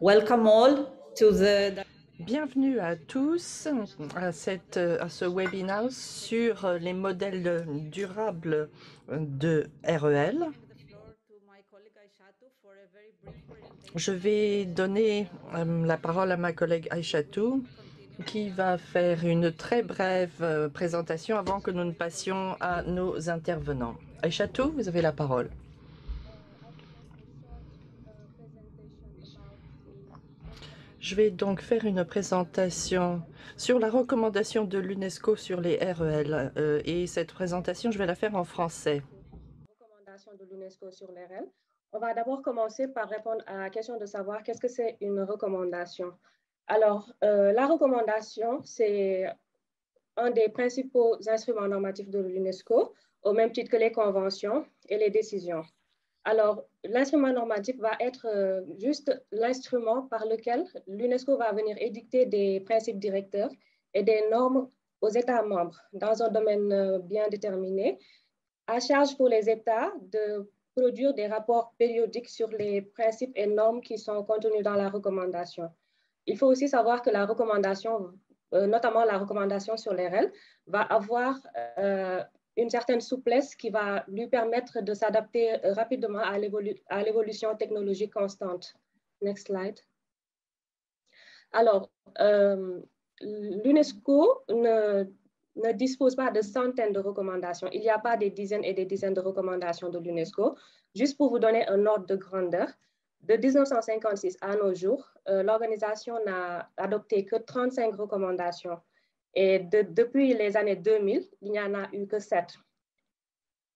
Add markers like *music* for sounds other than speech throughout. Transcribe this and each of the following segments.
Welcome all to the Bienvenue à tous à, à ce webinaire sur les modèles durables de REL. Je vais donner euh, la parole à ma collègue Aïchatou qui va faire une très brève euh, présentation avant que nous ne passions à nos intervenants. Aïchatou, vous avez la parole. Je vais donc faire une présentation sur la recommandation de l'UNESCO sur les REL. Euh, et cette présentation, je vais la faire en français. Recommandation de l'UNESCO sur les REL. On va d'abord commencer par répondre à la question de savoir qu'est-ce que c'est une recommandation. Alors, euh, la recommandation, c'est un des principaux instruments normatifs de l'UNESCO, au même titre que les conventions et les décisions. Alors, l'instrument normatif va être euh, juste l'instrument par lequel l'UNESCO va venir édicter des principes directeurs et des normes aux États membres dans un domaine euh, bien déterminé, à charge pour les États de produire des rapports périodiques sur les principes et normes qui sont contenus dans la recommandation. Il faut aussi savoir que la recommandation, euh, notamment la recommandation sur les REL, va avoir une certaine souplesse qui va lui permettre de s'adapter rapidement à l'évolution technologique constante. Next slide. Alors, euh, l'UNESCO ne, ne, dispose pas de centaines de recommandations. Il n'y a pas des dizaines et des dizaines de recommandations de l'UNESCO. Juste pour vous donner un ordre de grandeur, de 1956 à nos jours, euh, l'organisation n'a adopté que 35 recommandations et depuis les années 2000, il n'y en a eu que sept.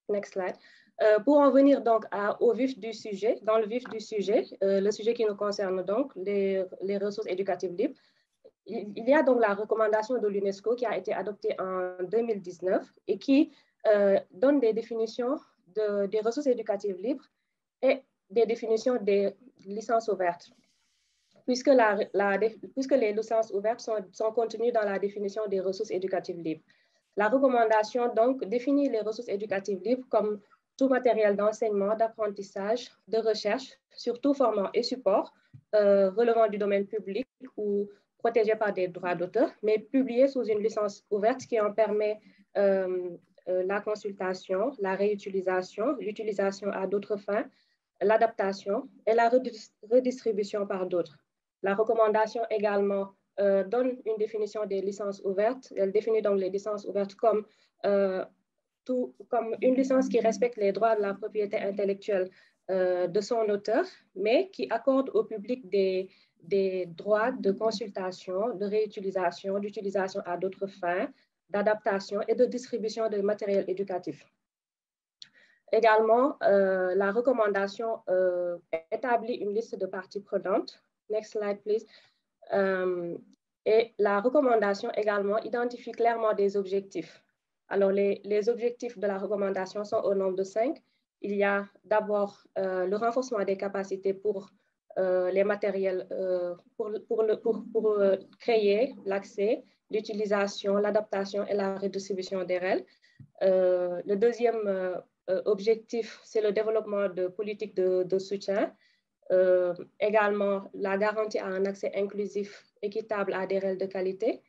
Next slide. Euh, pour en venir donc au vif du sujet, dans le vif du sujet, euh, le sujet qui nous concerne donc, les, ressources éducatives libres, il, y a donc la recommandation de l'UNESCO qui a été adoptée en 2019 et qui euh, donne des définitions des ressources éducatives libres et des définitions des licences ouvertes puisque, les licences ouvertes sont, contenues dans la définition des ressources éducatives libres. La recommandation, donc, définit les ressources éducatives libres comme tout matériel d'enseignement, d'apprentissage, de recherche, sur tout format et support, euh, relevant du domaine public ou protégé par des droits d'auteur, mais publié sous une licence ouverte qui en permet euh, euh, la consultation, la réutilisation, l'utilisation à d'autres fins, l'adaptation et la redistribution par d'autres. La recommandation également euh, donne une définition des licences ouvertes. Elle définit donc les licences ouvertes comme, euh, une licence qui respecte les droits de la propriété intellectuelle euh, de son auteur, mais qui accorde au public des droits de consultation, de réutilisation, d'utilisation à d'autres fins, d'adaptation et de distribution de matériel éducatif. Également, la recommandation établit une liste de parties prenantes Next slide, please. Euh, et la recommandation également identifie clairement des objectifs. Alors, les, les, objectifs de la recommandation sont au nombre de cinq. Il y a d'abord euh, le renforcement des capacités pour euh, les matériels, pour, pour, pour, créer l'accès, l'utilisation, l'adaptation et la redistribution des règles. le deuxième objectif, c'est le développement de politiques de soutien euh, également la garantie à un accès inclusif équitable à des règles de qualité.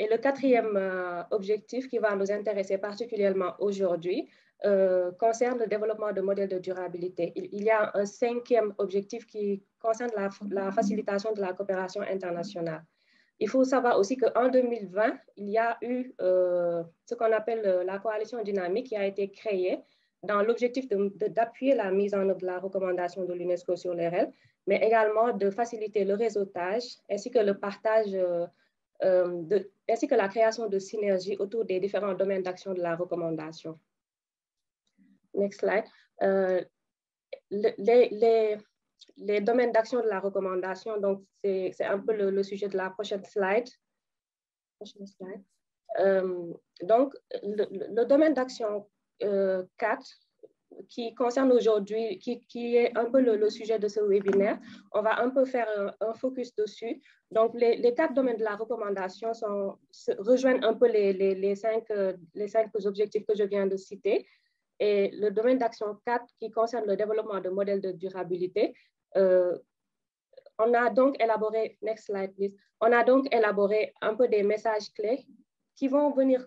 Et le quatrième euh, objectif qui va nous intéresser particulièrement aujourd'hui euh, concerne le développement de modèles de durabilité. Il, y a un cinquième objectif qui concerne la, la, facilitation de la coopération internationale. Il faut savoir aussi qu'en 2020, il y a eu ce qu'on appelle la coalition dynamique qui a été créée dans l'objectif d'appuyer la mise en œuvre de la recommandation de l'UNESCO sur les règles, mais également de faciliter le réseautage ainsi que le partage, euh, euh, de, ainsi que la création de synergies autour des différents domaines d'action de la recommandation. Next slide. Euh, les, les, les, domaines d'action de la recommandation, donc c'est un peu le, sujet de la prochaine slide. Prochaine slide. donc, le, le domaine d'action 4 euh, qui concerne aujourd'hui, qui, qui, est un peu le, sujet de ce webinaire. On va un peu faire un, focus dessus. Donc, les, les, quatre domaines de la recommandation sont, rejoignent un peu les, les, les, cinq, les cinq objectifs que je viens de citer. Et le domaine d'action 4 qui concerne le développement de modèles de durabilité, euh, on a donc élaboré, next slide please, on a donc élaboré un peu des messages clés qui vont venir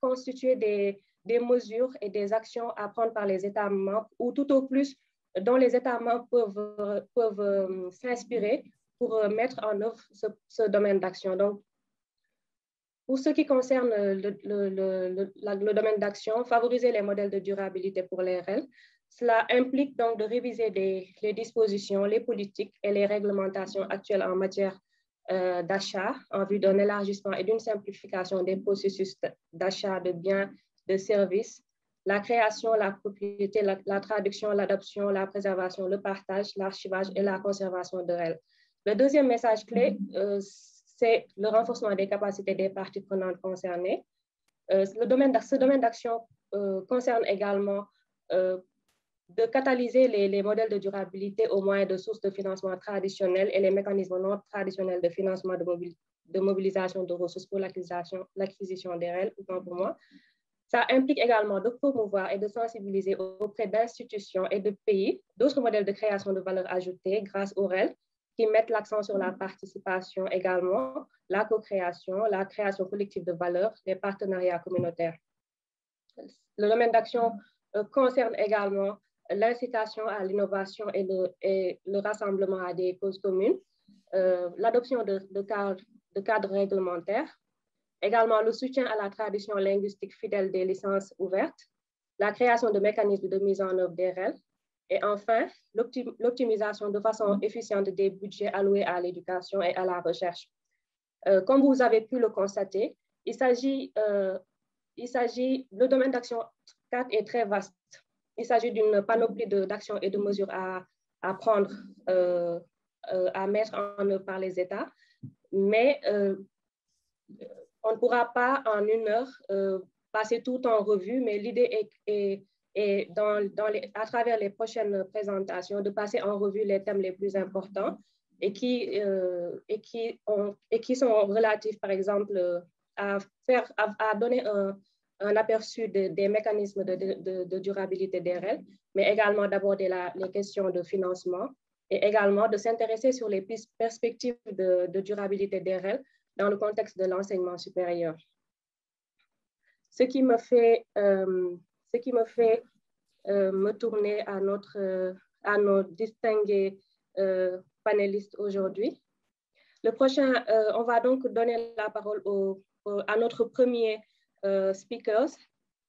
constituer des, des mesures et des actions à prendre par les États membres ou tout au plus dont les États membres peuvent, peuvent euh, s'inspirer pour euh, mettre en œuvre ce, domaine d'action. Donc, pour ce qui concerne le, le, le, le domaine d'action, favoriser les modèles de durabilité pour les RL, cela implique donc de réviser les dispositions, les politiques et les réglementations actuelles en matière euh, d'achat en vue d'un élargissement et d'une simplification des processus d'achat de biens, de services, la création, la propriété, la, traduction, l'adoption, la préservation, le partage, l'archivage et la conservation de RL. Le deuxième message clé, euh, c'est le renforcement des capacités des parties prenantes concernées. Euh, ce domaine d'action euh, concerne également de catalyser les, les, modèles de durabilité au moyen de sources de financement traditionnelles et les mécanismes non traditionnels de financement de mobilisation de ressources pour l'acquisition des REL, autant pour moi. Ça implique également de promouvoir et de sensibiliser auprès d'institutions et de pays d'autres modèles de création de valeur ajoutée grâce aux REL qui mettent l'accent sur la participation également, la co-création, la création collective de valeur, les partenariats communautaires. Le domaine d'action euh, concerne également l'incitation à l'innovation et, le, rassemblement à des causes communes, euh, l'adoption de cadres réglementaires, également le soutien à la tradition linguistique fidèle des licences ouvertes, la création de mécanismes de mise en œuvre des règles, et enfin, l'optimisation de façon efficiente des budgets alloués à l'éducation et à la recherche. Euh, comme vous avez pu le constater, il s'agit, euh, le domaine d'action 4 est très vaste. Il s'agit d'une panoplie d'actions et de mesures à, à prendre, euh, à mettre en œuvre par les États, mais on ne pourra pas en une heure euh, passer tout en revue, mais l'idée est, est et dans, dans les, à travers les prochaines présentations, de passer en revue les thèmes les plus importants et qui, euh, et qui, ont, et qui sont relatifs, par exemple, à, faire, à, donner un, un aperçu de, des mécanismes de, de, durabilité des règles, mais également d'aborder les questions de financement et également de s'intéresser sur les perspectives de, de durabilité des règles dans le contexte de l'enseignement supérieur. Ce qui me fait euh, ce qui me fait euh, me tourner à, notre, euh, à nos distingués panélistes aujourd'hui. Le prochain, on va donc donner la parole au, à notre premier speaker,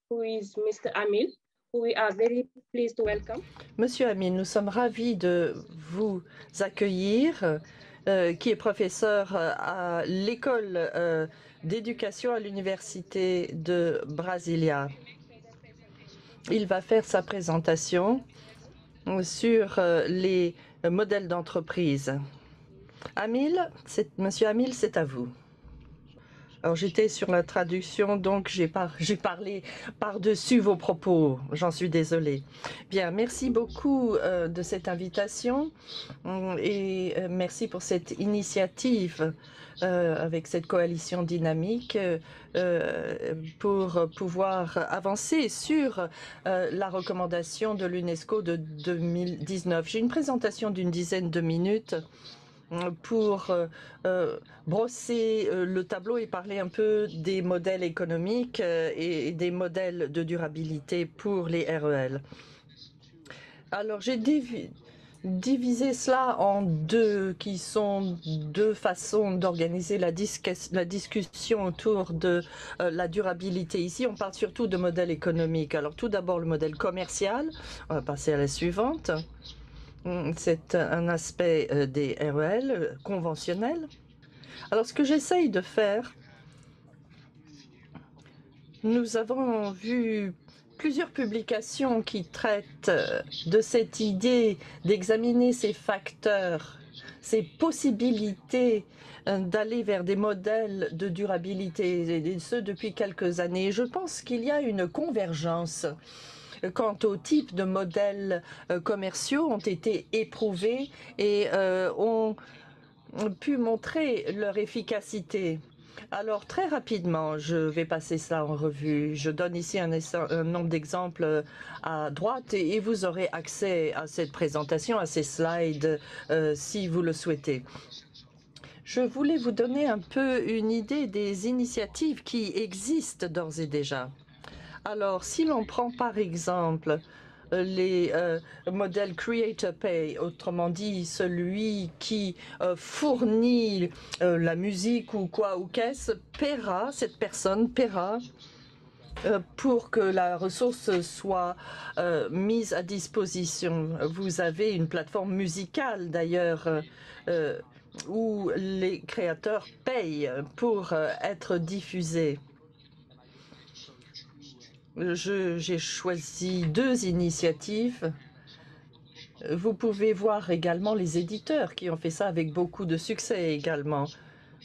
who is Mr. Amil. We are very pleased to welcome. Monsieur Amil, nous sommes ravis de vous accueillir, euh, qui est professeur à l'école d'éducation à l'université de Brasilia. Il va faire sa présentation sur euh, les modèles d'entreprise. Amil, Monsieur Amil, c'est à vous. Alors j'étais sur la traduction, donc j'ai par, parlé par-dessus vos propos. J'en suis désolée. Bien, merci beaucoup euh, de cette invitation et euh, merci pour cette initiative euh, avec cette coalition dynamique pour pouvoir avancer sur la recommandation de l'UNESCO de 2019. J'ai une présentation d'une dizaine de minutes pour euh, brosser euh, le tableau et parler un peu des modèles économiques euh, et, des modèles de durabilité pour les REL. Alors, j'ai diviser cela en deux, qui sont deux façons d'organiser la, discussion autour de euh, la durabilité. Ici, on parle surtout de modèle économique. Alors, tout d'abord, le modèle commercial. On va passer à la suivante. C'est un aspect euh, des REL euh, conventionnels. Alors, ce que j'essaye de faire, nous avons vu plusieurs publications qui traitent euh, de cette idée d'examiner ces facteurs, ces possibilités d'aller vers des modèles de durabilité, et ce depuis quelques années. Je pense qu'il y a une convergence quant au type de modèles commerciaux ont été éprouvés et euh, ont pu montrer leur efficacité. Alors, très rapidement, je vais passer ça en revue. Je donne ici un, nombre d'exemples à droite et, vous aurez accès à cette présentation, à ces slides, euh, si vous le souhaitez. Je voulais vous donner un peu une idée des initiatives qui existent d'ores et déjà. Alors, si l'on prend par exemple les euh, modèles Creator Pay, autrement dit celui qui euh, fournit euh, la musique ou quoi ou qu'est-ce, paiera, cette personne paiera euh, pour que la ressource soit euh, mise à disposition. Vous avez une plateforme musicale d'ailleurs euh, où les créateurs payent pour être diffusés. J'ai choisi deux initiatives. Vous pouvez voir également les éditeurs qui ont fait ça avec beaucoup de succès également.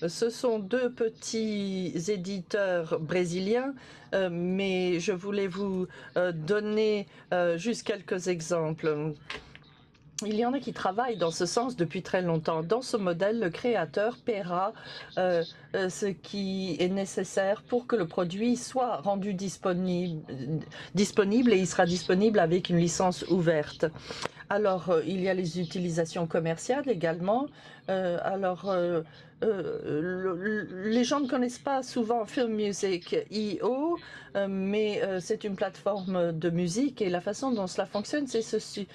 Ce sont deux petits éditeurs brésiliens, euh, mais je voulais vous euh, donner euh, juste quelques exemples. Il y en a qui travaillent dans ce sens depuis très longtemps. Dans ce modèle, le créateur paiera euh, euh, ce qui est nécessaire pour que le produit soit rendu disponible, disponible et il sera disponible avec une licence ouverte. Alors, euh, il y a les utilisations commerciales également. Alors, les gens ne connaissent pas souvent Film Music IO, mais c'est une plateforme de musique et la façon dont cela fonctionne, c'est ceci.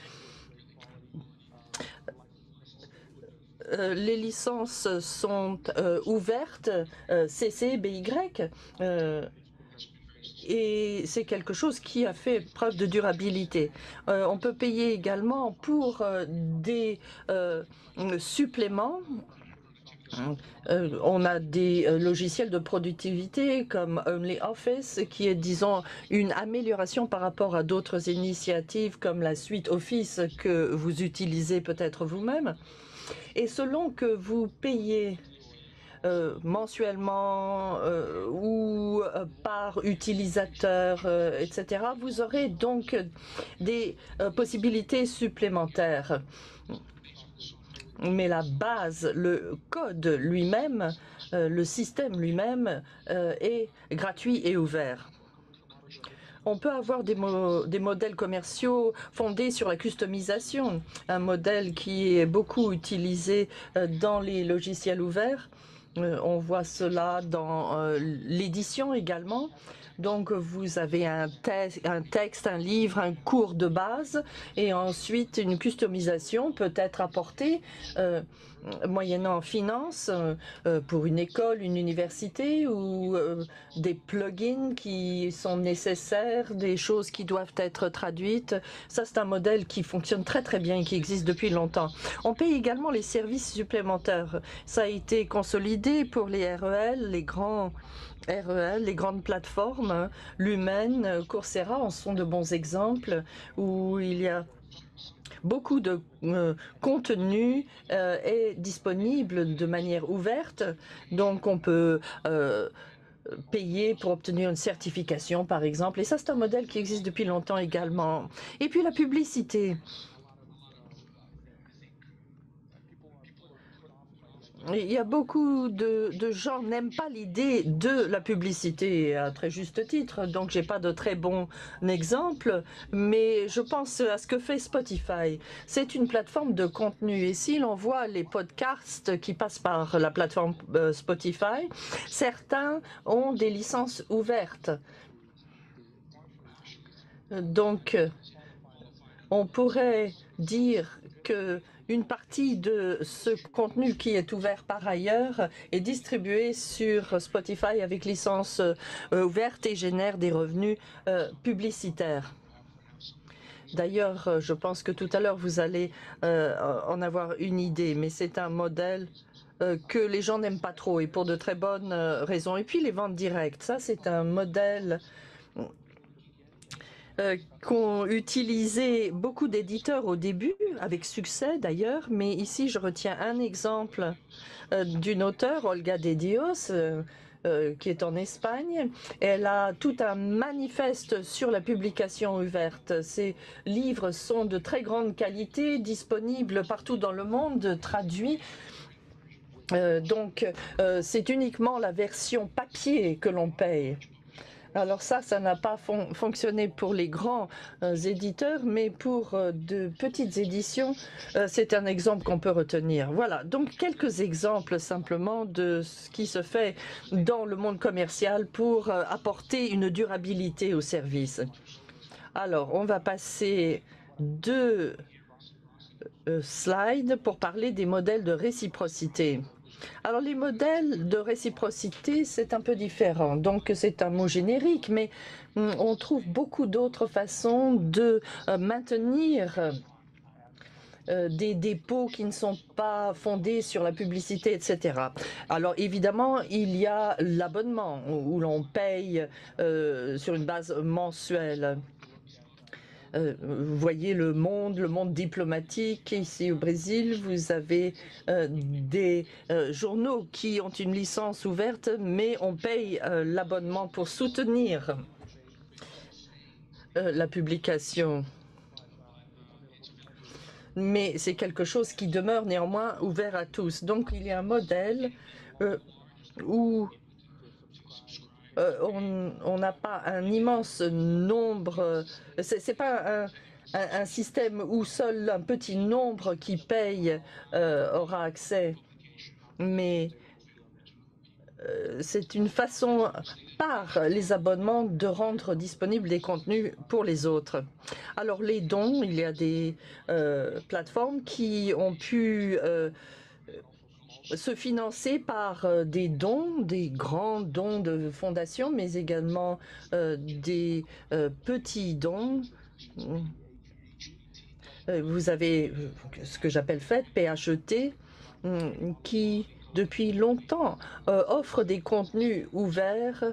Euh, les licences sont euh, ouvertes, euh, CC, BY, et c'est quelque chose qui a fait preuve de durabilité. on peut payer également pour des suppléments on a des logiciels de productivité comme OnlyOffice qui est, disons, une amélioration par rapport à d'autres initiatives comme la suite Office que vous utilisez peut-être vous-même. Et selon que vous payez euh, mensuellement euh, ou euh, par utilisateur, etc., vous aurez donc des possibilités supplémentaires. Mais la base, le code lui-même, le système lui-même est gratuit et ouvert. On peut avoir des, mo des, modèles commerciaux fondés sur la customisation, un modèle qui est beaucoup utilisé euh, dans les logiciels ouverts. Euh, on voit cela dans euh, l'édition également. Donc, vous avez un, te un, texte, un livre, un cours de base, et ensuite une customisation peut être apportée euh, moyennant finance euh, pour une école, une université, ou euh, des plugins qui sont nécessaires, des choses qui doivent être traduites. Ça, c'est un modèle qui fonctionne très très bien et qui existe depuis longtemps. On paye également les services supplémentaires. Ça a été consolidé pour les REL, les grands REL, les grandes plateformes, Lumen, Coursera en sont de bons exemples où il y a beaucoup de euh, contenu euh, est disponible de manière ouverte, donc on peut euh, payer pour obtenir une certification, par exemple. Et ça, c'est un modèle qui existe depuis longtemps également. Et puis la publicité. Il y a beaucoup de, de gens n'aiment pas l'idée de la publicité à très juste titre, donc j'ai pas de très bon exemple, mais je pense à ce que fait Spotify. C'est une plateforme de contenu et si l'on voit les podcasts qui passent par la plateforme euh, Spotify, certains ont des licences ouvertes. Donc, on pourrait dire que une partie de ce contenu qui est ouvert par ailleurs est distribué sur Spotify avec licence euh, ouverte et génère des revenus euh, publicitaires. D'ailleurs, euh, je pense que tout à l'heure, vous allez en avoir une idée, mais c'est un modèle que les gens n'aiment pas trop et pour de très bonnes raisons. Et puis les ventes directes, ça c'est un modèle euh, qu'ont utilisé beaucoup d'éditeurs au début, avec succès d'ailleurs, mais ici je retiens un exemple euh, d'une auteure, Olga de Dios, euh, qui est en Espagne. Elle a tout un manifeste sur la publication ouverte. Ces livres sont de très grande qualité, disponibles partout dans le monde, traduits donc, c'est uniquement la version papier que l'on paye. Alors ça, ça n'a pas fon fonctionné pour les grands euh, éditeurs, mais pour euh, de petites éditions, euh, c'est un exemple qu'on peut retenir. Voilà, donc quelques exemples simplement de ce qui se fait dans le monde commercial pour apporter une durabilité au service. Alors, on va passer deux slides pour parler des modèles de réciprocité. Alors les modèles de réciprocité, c'est un peu différent. Donc c'est un mot générique, mais hum, on trouve beaucoup d'autres façons de euh, maintenir euh, des dépôts qui ne sont pas fondés sur la publicité, etc. Alors évidemment, il y a l'abonnement où l'on paye euh, sur une base mensuelle. Euh, vous voyez le monde, le monde diplomatique. Ici au Brésil, vous avez euh, des euh, journaux qui ont une licence ouverte, mais on paye l'abonnement pour soutenir la publication. Mais c'est quelque chose qui demeure néanmoins ouvert à tous. Donc il y a un modèle où on on n'a pas un immense nombre, euh, c'est pas un, système où seul un petit nombre qui paye euh, aura accès, mais euh, c'est une façon par les abonnements de rendre disponibles des contenus pour les autres. Alors les dons, il y a des euh, plateformes qui ont pu euh, se financer par euh, des dons, des grands dons de fondations, mais également euh, des euh, petits dons. Vous avez ce que j'appelle FED, PHET, qui depuis longtemps offre des contenus ouverts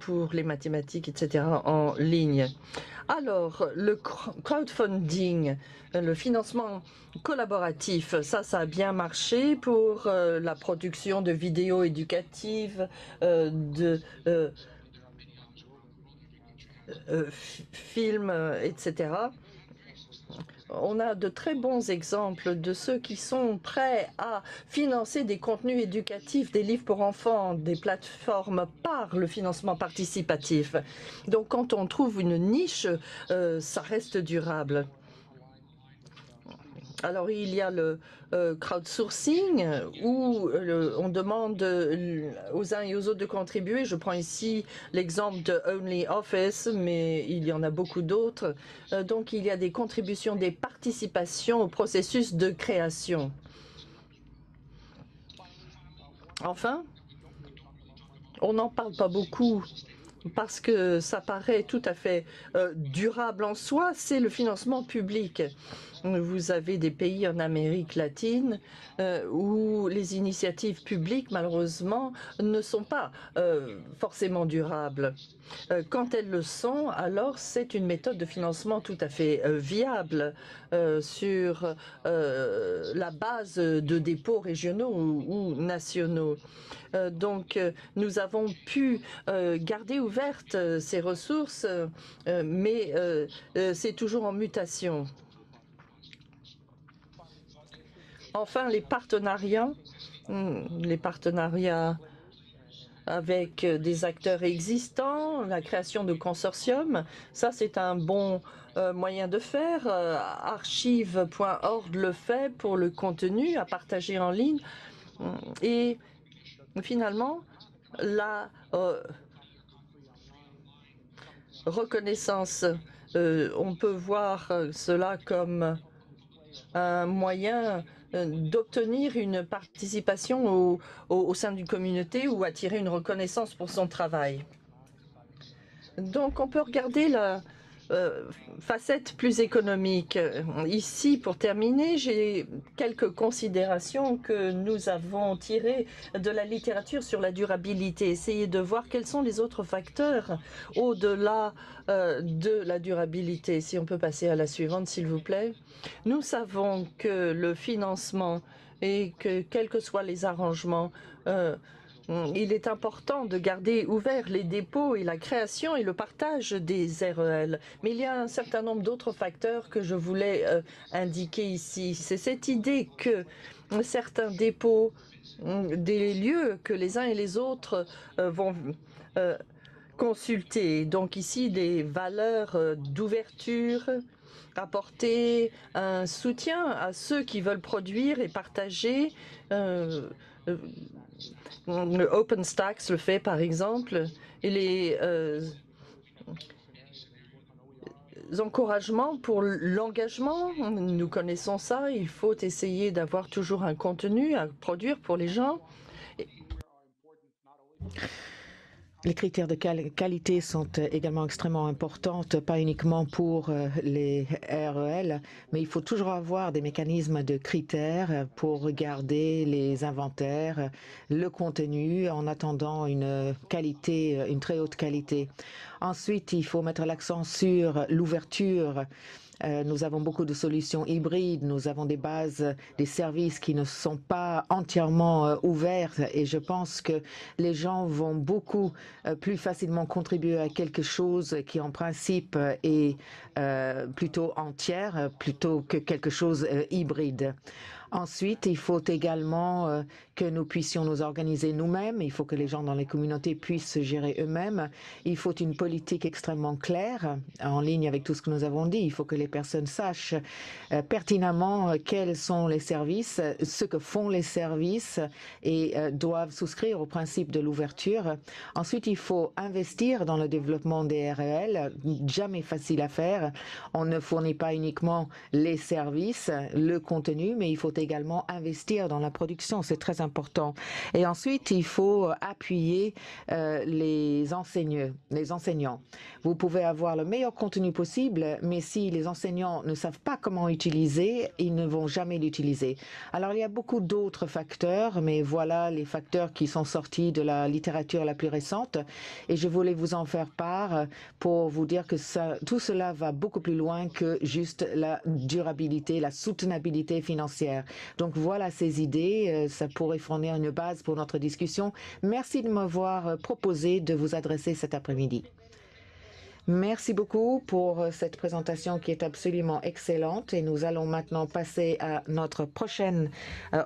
pour les mathématiques, etc. en ligne. Alors, le cr- crowdfunding, euh, le financement collaboratif, ça, ça a bien marché pour euh, la production de vidéos éducatives, euh, de fi- films, etc. On a de très bons exemples de ceux qui sont prêts à financer des contenus éducatifs, des livres pour enfants, des plateformes par le financement participatif. Donc quand on trouve une niche, euh, ça reste durable. Alors il y a le euh, crowdsourcing où euh, on demande euh, aux uns et aux autres de contribuer. Je prends ici l'exemple de Only Office, mais il y en a beaucoup d'autres. Donc il y a des contributions, des participations au processus de création. Enfin, on n'en parle pas beaucoup parce que ça paraît tout à fait durable en soi, c'est le financement public. Vous avez des pays en Amérique latine euh, où les initiatives publiques, malheureusement, ne sont pas euh, forcément durables. Euh, quand elles le sont, alors c'est une méthode de financement tout à fait viable sur la base de dépôts régionaux ou, ou nationaux. Donc, nous avons pu garder ouvertes ces ressources, mais c'est toujours en mutation. Enfin, les partenariats, hmm, les partenariats avec euh, des acteurs existants, la création de consortiums, ça c'est un bon euh, moyen de faire. Euh, Archive.org le fait pour le contenu à partager en ligne. Et finalement, la reconnaissance, on peut voir cela comme un moyen d'obtenir une participation au, sein d'une communauté ou attirer une reconnaissance pour son travail. Donc on peut regarder la euh, facette plus économique. Ici, pour terminer, j'ai quelques considérations que nous avons tirées de la littérature sur la durabilité. Essayer de voir quels sont les autres facteurs au-delà euh, de la durabilité. Si on peut passer à la suivante, s'il vous plaît. Nous savons que le financement et que quels que soient les arrangements, euh, il est important de garder ouverts les dépôts et la création et le partage des REL. Mais il y a un certain nombre d'autres facteurs que je voulais euh, indiquer ici. C'est cette idée que certains dépôts des lieux que les uns et les autres vont consulter. Donc ici, des valeurs d'ouverture, apporter un soutien à ceux qui veulent produire et partager. Euh, euh, OpenStax le fait par exemple, et les euh, encouragements pour l'engagement, nous connaissons ça, il faut essayer d'avoir toujours un contenu à produire pour les gens. Les critères de qualité sont euh, également extrêmement importants, pas uniquement pour euh, les REL, mais il faut toujours avoir des mécanismes de critères pour regarder les inventaires, le contenu, en attendant une qualité, une très haute qualité. Ensuite, il faut mettre l'accent sur l'ouverture euh, nous avons beaucoup de solutions hybrides. Nous avons des bases, des services qui ne sont pas entièrement euh, ouverts. Et je pense que les gens vont beaucoup euh, plus facilement contribuer à quelque chose qui, en principe, est plutôt entière, plutôt que quelque chose hybride. Ensuite, il faut également euh, que nous puissions nous organiser nous-mêmes. Il faut que les gens dans les communautés puissent se gérer eux-mêmes. Il faut une politique extrêmement claire, en ligne avec tout ce que nous avons dit. Il faut que les personnes sachent euh, pertinemment euh, quels sont les services, ce que font les services et doivent souscrire au principe de l'ouverture. Ensuite, il faut investir dans le développement des REL. Jamais facile à faire. On ne fournit pas uniquement les services, le contenu, mais il faut investir dans la production, c'est très important. Et ensuite, il faut appuyer euh, les enseignants, les enseignants. Vous pouvez avoir le meilleur contenu possible, mais si les enseignants ne savent pas comment utiliser, ils ne vont jamais l'utiliser. Alors, il y a beaucoup d'autres facteurs, mais voilà les facteurs qui sont sortis de la littérature la plus récente. Et je voulais vous en faire part pour vous dire que tout cela va beaucoup plus loin que juste la durabilité, la soutenabilité financière. Donc voilà ces idées, euh, ça pourrait fournir une base pour notre discussion. Merci de m'avoir euh, proposé de vous adresser cet après-midi. Merci beaucoup pour euh, cette présentation qui est absolument excellente et nous allons maintenant passer à notre prochain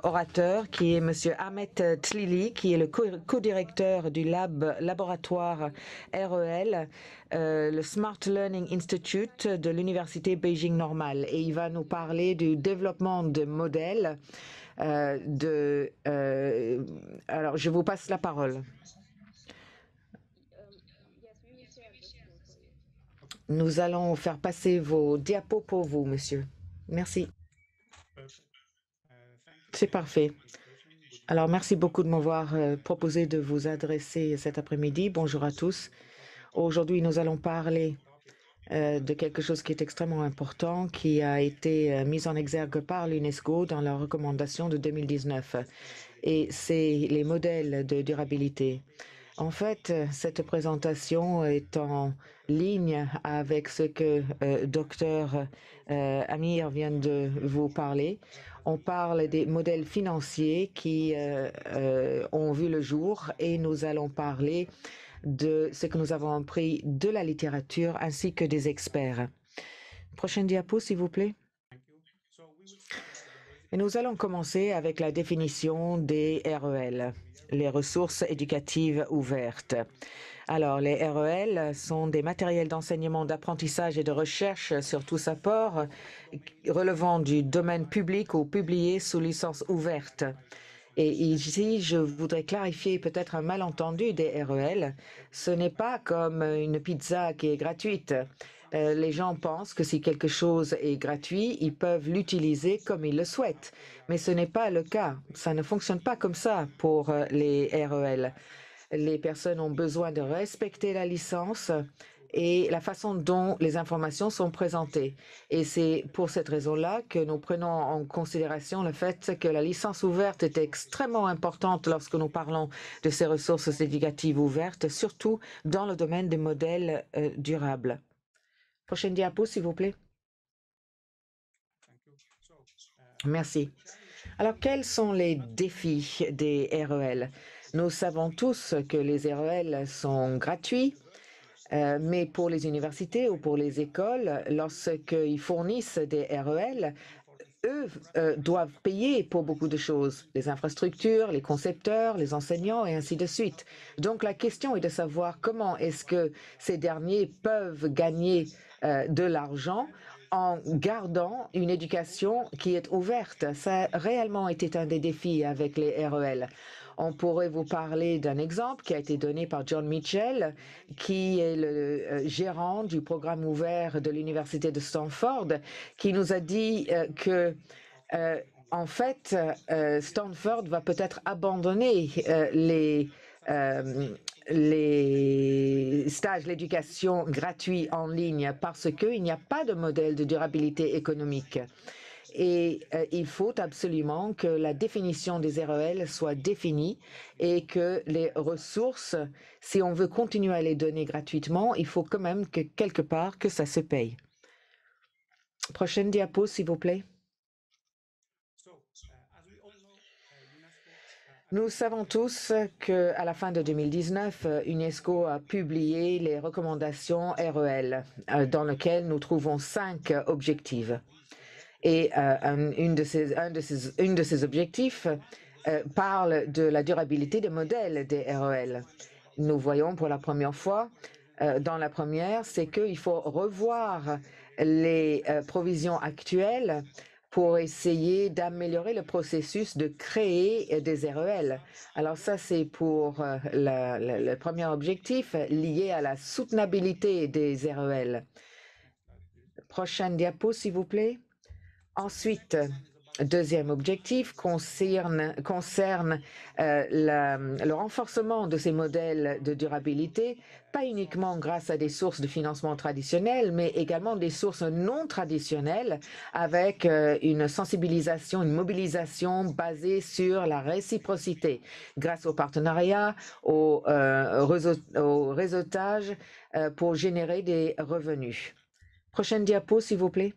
orateur qui est Monsieur Ahmet Tlili qui est le co-directeur du lab laboratoire REL, le Smart Learning Institute de l'Université Beijing Normale et il va nous parler du développement de modèles euh, de euh, alors je vous passe la parole. Nous allons faire passer vos diapos pour vous, monsieur. Merci. C'est parfait. Alors, merci beaucoup de m'avoir euh, proposé de vous adresser cet après-midi. Bonjour à tous. Aujourd'hui, nous allons parler euh, de quelque chose qui est extrêmement important, qui a été euh, mis en exergue par l'UNESCO dans la recommandation de 2019. Et c'est les modèles de durabilité. En fait, cette présentation est en ligne avec ce que euh, docteur euh, Amir vient de vous parler. On parle des modèles financiers qui euh, euh, ont vu le jour et nous allons parler de ce que nous avons appris de la littérature ainsi que des experts. Prochaine diapo, s'il vous plaît. Et nous allons commencer avec la définition des REL les ressources éducatives ouvertes. Alors, les REL sont des matériels d'enseignement, d'apprentissage et de recherche sur tout apport relevant du domaine public ou publiés sous licence ouverte. Et ici, je voudrais clarifier peut-être un malentendu des REL. Ce n'est pas comme une pizza qui est gratuite. Euh, les gens pensent que si quelque chose est gratuit, ils peuvent l'utiliser comme ils le souhaitent. Mais ce n'est pas le cas. Ça ne fonctionne pas comme ça pour euh, les REL. Les personnes ont besoin de respecter la licence et la façon dont les informations sont présentées. Et c'est pour cette raison-là que nous prenons en considération le fait que la licence ouverte est extrêmement importante lorsque nous parlons de ces ressources éducatives ouvertes, surtout dans le domaine des modèles euh, durables. Prochaine diapo, s'il vous plaît. Merci. Alors, quels sont les défis des REL Nous savons tous que les REL sont gratuits, euh, mais pour les universités ou pour les écoles, lorsqu'ils fournissent des REL, eux euh, doivent payer pour beaucoup de choses, les infrastructures, les concepteurs, les enseignants et ainsi de suite. Donc la question est de savoir comment est-ce que ces derniers peuvent gagner de l'argent en gardant une éducation qui est ouverte. Ça a réellement été un des défis avec les REL. On pourrait vous parler d'un exemple qui a été donné par John Mitchell, qui est le euh, gérant du programme ouvert de l'Université de Stanford, qui nous a dit euh, que euh, en fait, Stanford va peut-être abandonner les les stages, l'éducation gratuits en ligne parce qu'il n'y a pas de modèle de durabilité économique. Et euh, il faut absolument que la définition des REL soit définie et que les ressources, si on veut continuer à les donner gratuitement, il faut quand même que quelque part que ça se paye. Prochaine diapo, s'il vous plaît. Nous savons tous qu'à la fin de 2019, UNESCO a publié les recommandations REL, euh, dans lesquelles nous trouvons cinq objectifs. Et euh, une, de ces, un de ces, objectifs euh, parle de la durabilité des modèles des REL. Nous voyons pour la première fois, dans la première, c'est qu'il faut revoir les provisions actuelles pour essayer d'améliorer le processus de créer des REL. Alors ça, c'est pour le premier objectif lié à la soutenabilité des REL. Prochaine diapo, s'il vous plaît. Ensuite, deuxième objectif concerne, euh, le renforcement de ces modèles de durabilité, pas uniquement grâce à des sources de financement traditionnelles, mais également des sources non traditionnelles avec euh, une sensibilisation, une mobilisation basée sur la réciprocité grâce au partenariat, au, euh, au réseautage pour générer des revenus. Prochaine diapo, s'il vous plaît.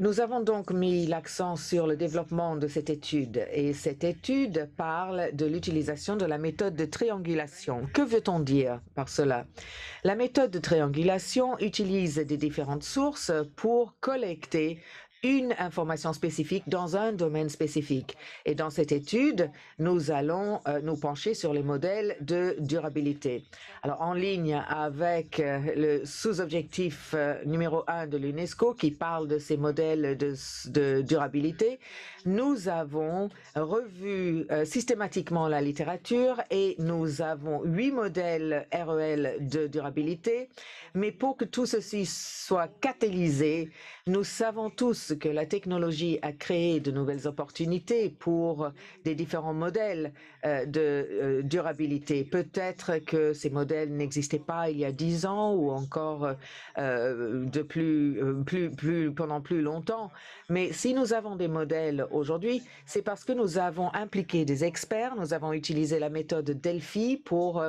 Nous avons donc mis l'accent sur le développement de cette étude et cette étude parle de l'utilisation de la méthode de triangulation. Que veut-on dire par cela? La méthode de triangulation utilise des différentes sources pour collecter une information spécifique dans un domaine spécifique. Et dans cette étude, nous allons euh, nous pencher sur les modèles de durabilité. Alors, en ligne avec euh, le sous-objectif euh, numéro un de l'UNESCO qui parle de ces modèles de durabilité, nous avons revu systématiquement la littérature et nous avons huit modèles REL de durabilité. Mais pour que tout ceci soit catalysé, nous savons tous que la technologie a créé de nouvelles opportunités pour des différents modèles euh, de euh, durabilité. Peut-être que ces modèles n'existaient pas il y a dix ans ou encore euh, de plus, pendant plus longtemps. Mais si nous avons des modèles aujourd'hui, c'est parce que nous avons impliqué des experts, nous avons utilisé la méthode Delphi pour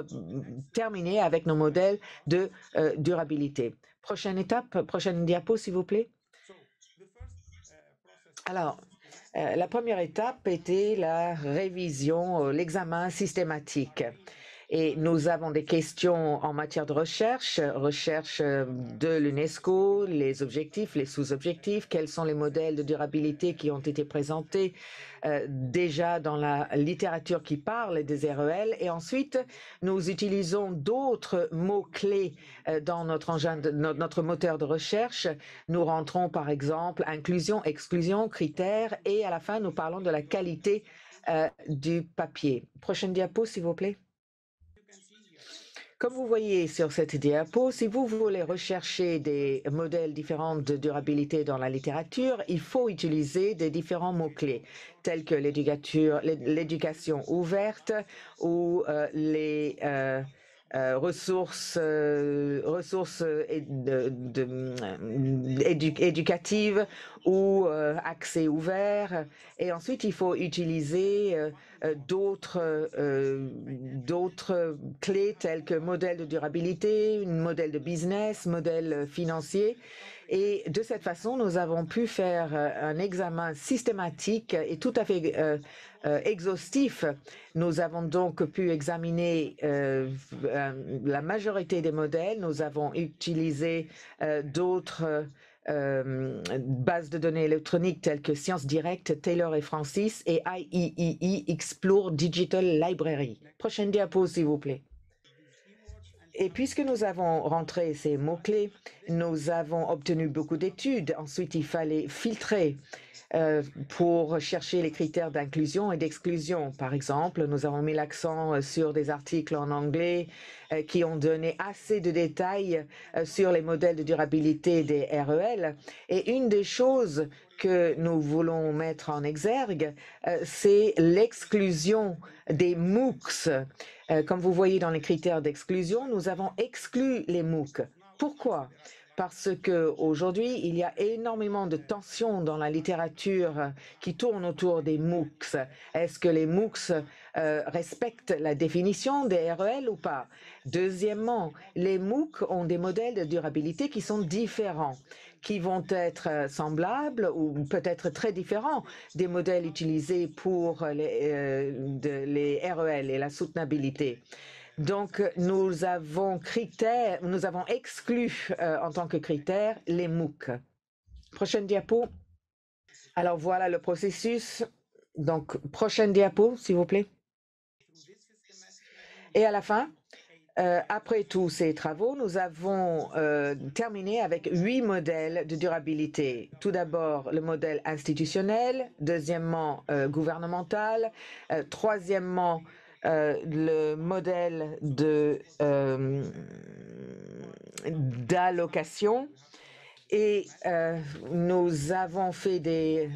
terminer avec nos modèles de durabilité. Prochaine étape, prochaine diapo, s'il vous plaît. Alors, euh, la première étape était la révision, euh, l'examen systématique. Et nous avons des questions en matière de recherche, recherche euh, de l'UNESCO, les objectifs, les sous-objectifs, quels sont les modèles de durabilité qui ont été présentés euh, déjà dans la littérature qui parle des REL. Et ensuite, nous utilisons d'autres mots-clés euh, dans notre moteur de recherche. Nous rentrons par exemple inclusion, exclusion, critères et à la fin, nous parlons de la qualité du papier. Prochaine diapo, s'il vous plaît. Comme vous voyez sur cette diapo, si vous voulez rechercher des modèles différents de durabilité dans la littérature, il faut utiliser des différents mots-clés, tels que l'éducation ouverte ou euh, les euh, euh, ressources, ressources éducatives ou accès ouvert. Et ensuite, il faut utiliser euh, d'autres euh, clés telles que modèle de durabilité, modèle de business, modèle financier. Et de cette façon, nous avons pu faire euh, un examen systématique et tout à fait exhaustif. Nous avons donc pu examiner la majorité des modèles. Nous avons utilisé d'autres bases de données électroniques telles que Science Direct, Taylor et Francis et IEEE Explore Digital Library. Prochaine diapo, s'il vous plaît. Et puisque nous avons rentré ces mots-clés, nous avons obtenu beaucoup d'études. Ensuite, il fallait filtrer euh, pour chercher les critères d'inclusion et d'exclusion. Par exemple, nous avons mis l'accent euh, sur des articles en anglais euh, qui ont donné assez de détails sur les modèles de durabilité des REL. Et une des choses que nous voulons mettre en exergue, c'est l'exclusion des MOOCs. Comme vous voyez dans les critères d'exclusion, nous avons exclu les MOOC. Pourquoi? Parce qu'aujourd'hui, il y a énormément de tensions dans la littérature qui tourne autour des MOOCs. Est-ce que les MOOCs euh, respectent la définition des REL ou pas? Deuxièmement, les MOOC ont des modèles de durabilité qui sont différents qui vont être euh, semblables ou peut-être très différents des modèles utilisés pour les, euh, les REL et la soutenabilité. Donc, nous avons critères, nous avons exclu euh, en tant que critère les MOOC. Prochaine diapo. Alors voilà le processus. Donc, prochaine diapo, s'il vous plaît. Et à la fin, euh, après tous ces travaux, nous avons euh, terminé avec huit modèles de durabilité. Tout d'abord, le modèle institutionnel, deuxièmement, gouvernemental, troisièmement, euh, le modèle euh, d'allocation et euh, nous avons fait des,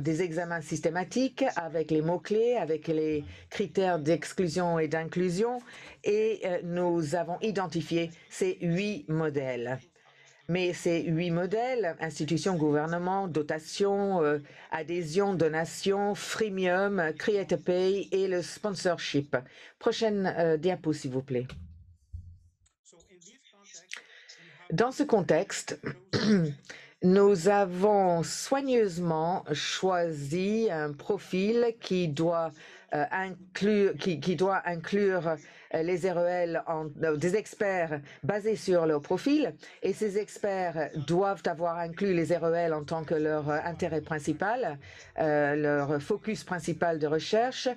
des examens systématiques avec les mots-clés, avec les critères d'exclusion et d'inclusion, et nous avons identifié ces huit modèles. Mais ces huit modèles, institutions, gouvernement, dotation, euh, adhésion, donation, freemium, create a pay et le sponsorship. Prochaine euh, diapo, s'il vous plaît. Dans ce contexte, *clears throat* nous avons soigneusement choisi un profil qui doit, euh, inclure, les REL euh, des experts basés sur leur profil et ces experts doivent avoir inclus les REL en tant que leur intérêt principal, euh, leur focus principal de recherche,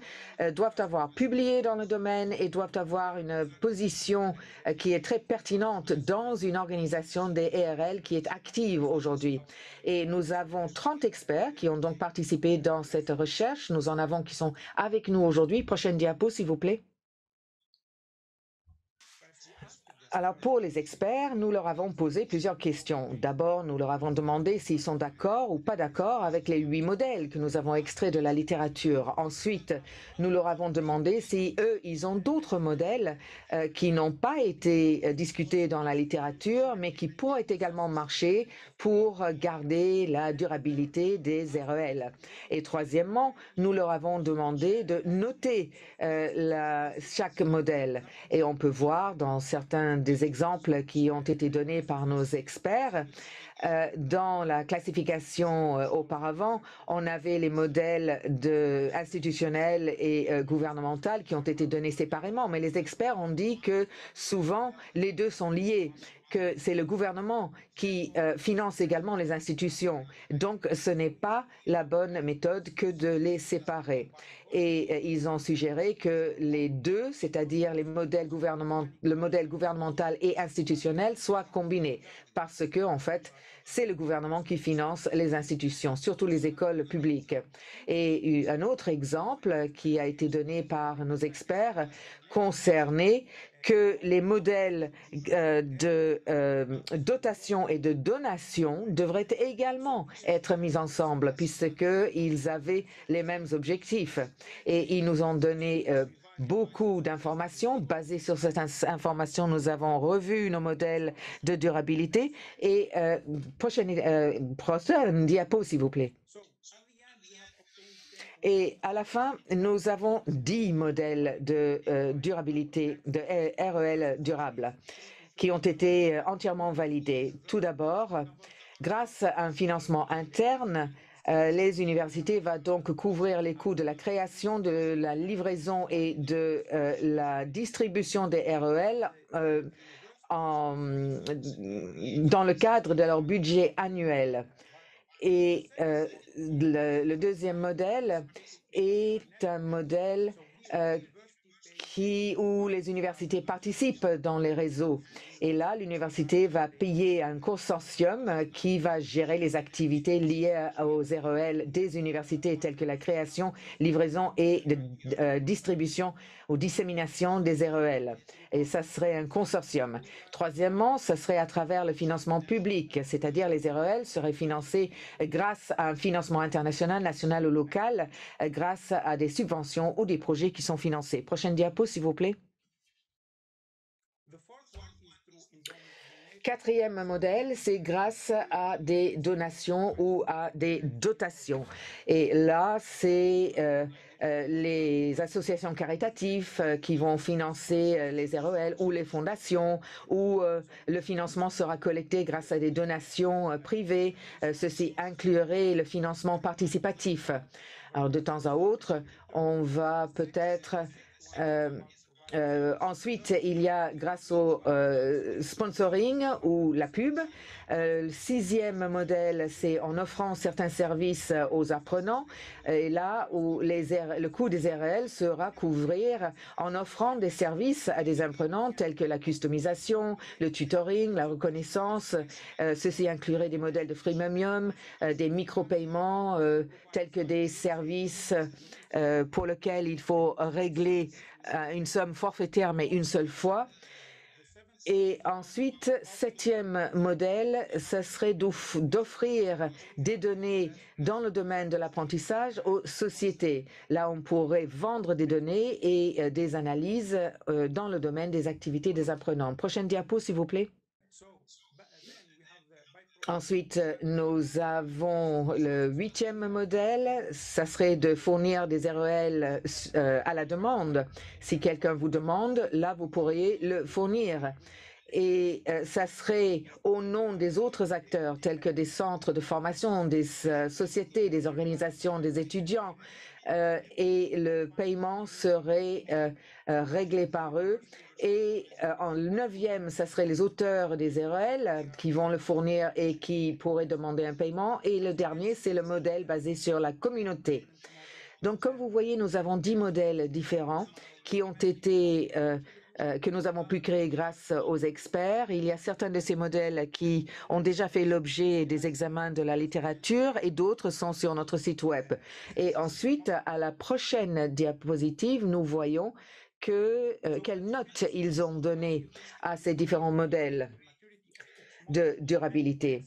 doivent avoir publié dans le domaine et doivent avoir une position qui est très pertinente dans une organisation des ERL qui est active aujourd'hui. Et nous avons 30 experts qui ont donc participé dans cette recherche. Nous en avons qui sont avec nous aujourd'hui. Prochaine diapo, s'il vous plaît. Alors pour les experts, nous leur avons posé plusieurs questions. D'abord, nous leur avons demandé s'ils sont d'accord ou pas d'accord avec les huit modèles que nous avons extraits de la littérature. Ensuite, nous leur avons demandé si eux, ils ont d'autres modèles euh, qui n'ont pas été euh, discutés dans la littérature, mais qui pourraient également marcher pour garder la durabilité des REL. Et troisièmement, nous leur avons demandé de noter euh, chaque modèle. Et on peut voir dans certains des exemples qui ont été donnés par nos experts. Euh, dans la classification euh, auparavant, on avait les modèles institutionnels et euh, gouvernementaux qui ont été donnés séparément, mais les experts ont dit que souvent les deux sont liés que c'est le gouvernement qui euh, finance également les institutions. Donc, ce n'est pas la bonne méthode que de les séparer. Et euh, ils ont suggéré que les deux, c'est-à-dire les modèles le modèle gouvernemental et institutionnel, soient combinés. Parce que, en fait, c'est le gouvernement qui finance les institutions, surtout les écoles publiques. Et un autre exemple qui a été donné par nos experts concernait que les modèles euh, de euh, dotation et de donation devraient également être mis ensemble puisqu'ils avaient les mêmes objectifs. Et ils nous ont donné euh, beaucoup d'informations. Basées sur cette information, nous avons revu nos modèles de durabilité. Et prochaine, prochaine diapo, s'il vous plaît. Et à la fin, nous avons dix modèles de euh, durabilité, de REL durable, qui ont été euh, entièrement validés. Tout d'abord, grâce à un financement interne, euh, les universités vont donc couvrir les coûts de la création, de la livraison et de la distribution des REL dans le cadre de leur budget annuel. Et euh, le, deuxième modèle est un modèle euh, qui, où les universités participent dans les réseaux. Et là, l'université va payer un consortium qui va gérer les activités liées aux REL des universités, telles que la création, livraison et euh, distribution ou dissémination des REL. Et ça serait un consortium. Troisièmement, ce serait à travers le financement public, c'est-à-dire les REL seraient financés grâce à un financement international, national ou local, grâce à des subventions ou des projets qui sont financés. Prochaine diapo, s'il vous plaît. Quatrième modèle, c'est grâce à des donations ou à des dotations. Et là, c'est euh, les associations caritatives euh, qui vont financer euh, les REL ou les fondations, où euh, le financement sera collecté grâce à des donations euh, privées. ceci inclurait le financement participatif. Alors, de temps à autre, on va peut-être euh, ensuite, il y a grâce au euh, sponsoring ou la pub. Euh, le sixième modèle, c'est en offrant certains services aux apprenants. Et là où les le coût des RL sera couvrir en offrant des services à des apprenants tels que la customisation, le tutoring, la reconnaissance. Euh, ceci inclurait des modèles de freemium, euh, des micro-paiements tels que des services pour lesquels il faut régler une somme forfaitaire, mais une seule fois. Et ensuite, septième modèle, ce serait d'offrir des données dans le domaine de l'apprentissage aux sociétés. Là, on pourrait vendre des données et euh, des analyses euh, dans le domaine des activités des apprenants. Prochaine diapo, s'il vous plaît. Ensuite, nous avons le huitième modèle, ça serait de fournir des REL euh, à la demande. Si quelqu'un vous demande, là, vous pourriez le fournir. Et euh, ça serait au nom des autres acteurs, tels que des centres de formation, des euh, sociétés, des organisations, des étudiants, euh, et le paiement serait euh, euh, réglé par eux. Et en neuvième, ça serait les auteurs des REL qui vont le fournir et qui pourraient demander un paiement. Et le dernier, c'est le modèle basé sur la communauté. Donc, comme vous voyez, nous avons dix modèles différents qui ont été que nous avons pu créer grâce aux experts. Il y a certains de ces modèles qui ont déjà fait l'objet des examens de la littérature et d'autres sont sur notre site web. Et ensuite, à la prochaine diapositive, nous voyons que, euh, quelles notes ils ont données à ces différents modèles de durabilité.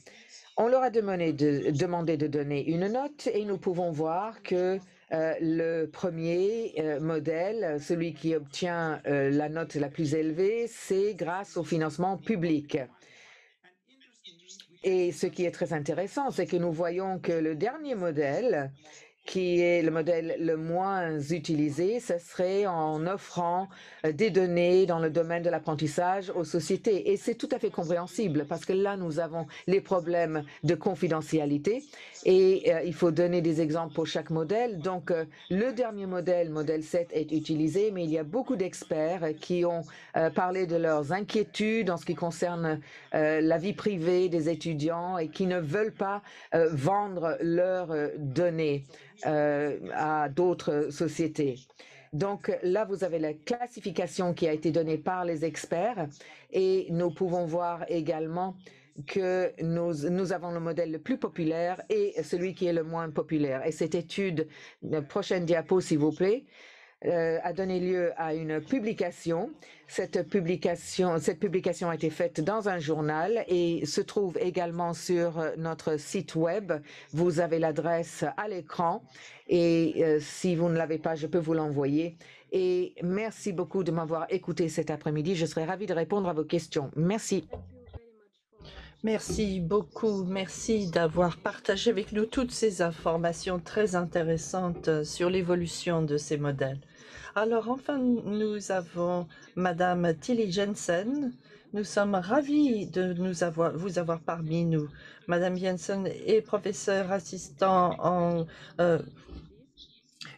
On leur a demandé de, demandé de donner une note et nous pouvons voir que euh, le premier euh, modèle, celui qui obtient euh, la note la plus élevée, c'est grâce au financement public. Et ce qui est très intéressant, c'est que nous voyons que le dernier modèle qui est le modèle le moins utilisé, ce serait en offrant euh, des données dans le domaine de l'apprentissage aux sociétés. Et c'est tout à fait compréhensible parce que là, nous avons les problèmes de confidentialité et euh, il faut donner des exemples pour chaque modèle. Donc, euh, le dernier modèle, modèle 7, est utilisé, mais il y a beaucoup d'experts qui ont parlé de leurs inquiétudes en ce qui concerne la vie privée des étudiants et qui ne veulent pas vendre leurs données. Euh, à d'autres sociétés. Donc là, vous avez la classification qui a été donnée par les experts et nous pouvons voir également que nous, nous avons le modèle le plus populaire et celui qui est le moins populaire. Et cette étude, prochaine diapo s'il vous plaît, euh, a donné lieu à une publication. Cette publication, a été faite dans un journal et se trouve également sur notre site web. Vous avez l'adresse à l'écran et euh, si vous ne l'avez pas, je peux vous l'envoyer. Et merci beaucoup de m'avoir écouté cet après-midi. Je serai ravie de répondre à vos questions. Merci. Merci beaucoup. Merci d'avoir partagé avec nous toutes ces informations très intéressantes sur l'évolution de ces modèles. Alors enfin, nous avons Madame Tilly Jensen. Nous sommes ravis de vous avoir parmi nous. Madame Jensen est professeure assistant en euh,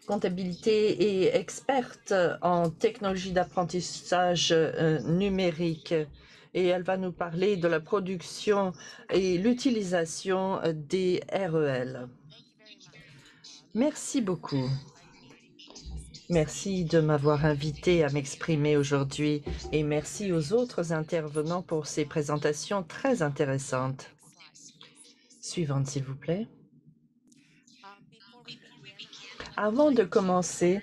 comptabilité et experte en technologie d'apprentissage euh, numérique. et elle va nous parler de la production et l'utilisation des REL. Merci beaucoup. Merci de m'avoir invité à m'exprimer aujourd'hui et merci aux autres intervenants pour ces présentations très intéressantes. Suivante, s'il vous plaît. Avant de commencer,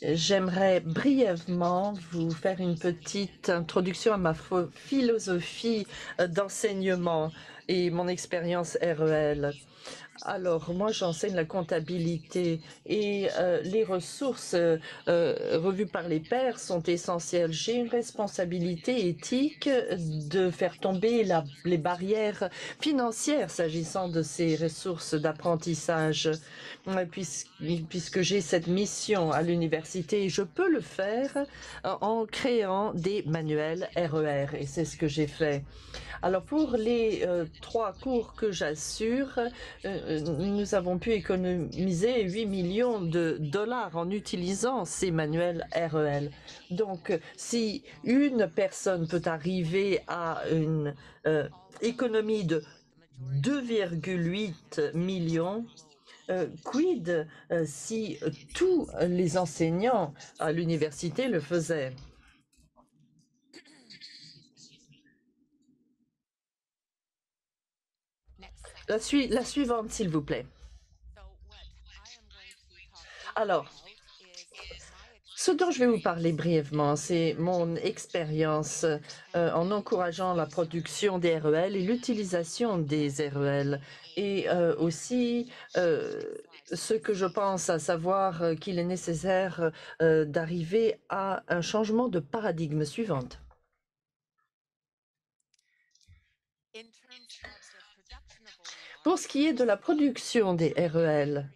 j'aimerais brièvement vous faire une petite introduction à ma philosophie d'enseignement et mon expérience REL. Alors, moi, j'enseigne la comptabilité et euh, les ressources euh, revues par les pairs sont essentielles. J'ai une responsabilité éthique de faire tomber les barrières financières s'agissant de ces ressources d'apprentissage, puisque, puisque j'ai cette mission à l'université. Je peux le faire en créant des manuels RER e et c'est ce que j'ai fait. Alors pour les euh, trois cours que j'assure, euh, euh, nous avons pu économiser 8 millions de dollars en utilisant ces manuels REL. Donc si une personne peut arriver à une économie de 2,8 millions, quid si tous les enseignants à l'université le faisaient? La, suivante, s'il vous plaît. Alors, ce dont je vais vous parler brièvement, c'est mon expérience euh, en encourageant la production des REL et l'utilisation des REL et euh, aussi euh, ce que je pense, à savoir qu'il est nécessaire d'arriver à un changement de paradigme suivante. Pour ce qui est de la production des REL,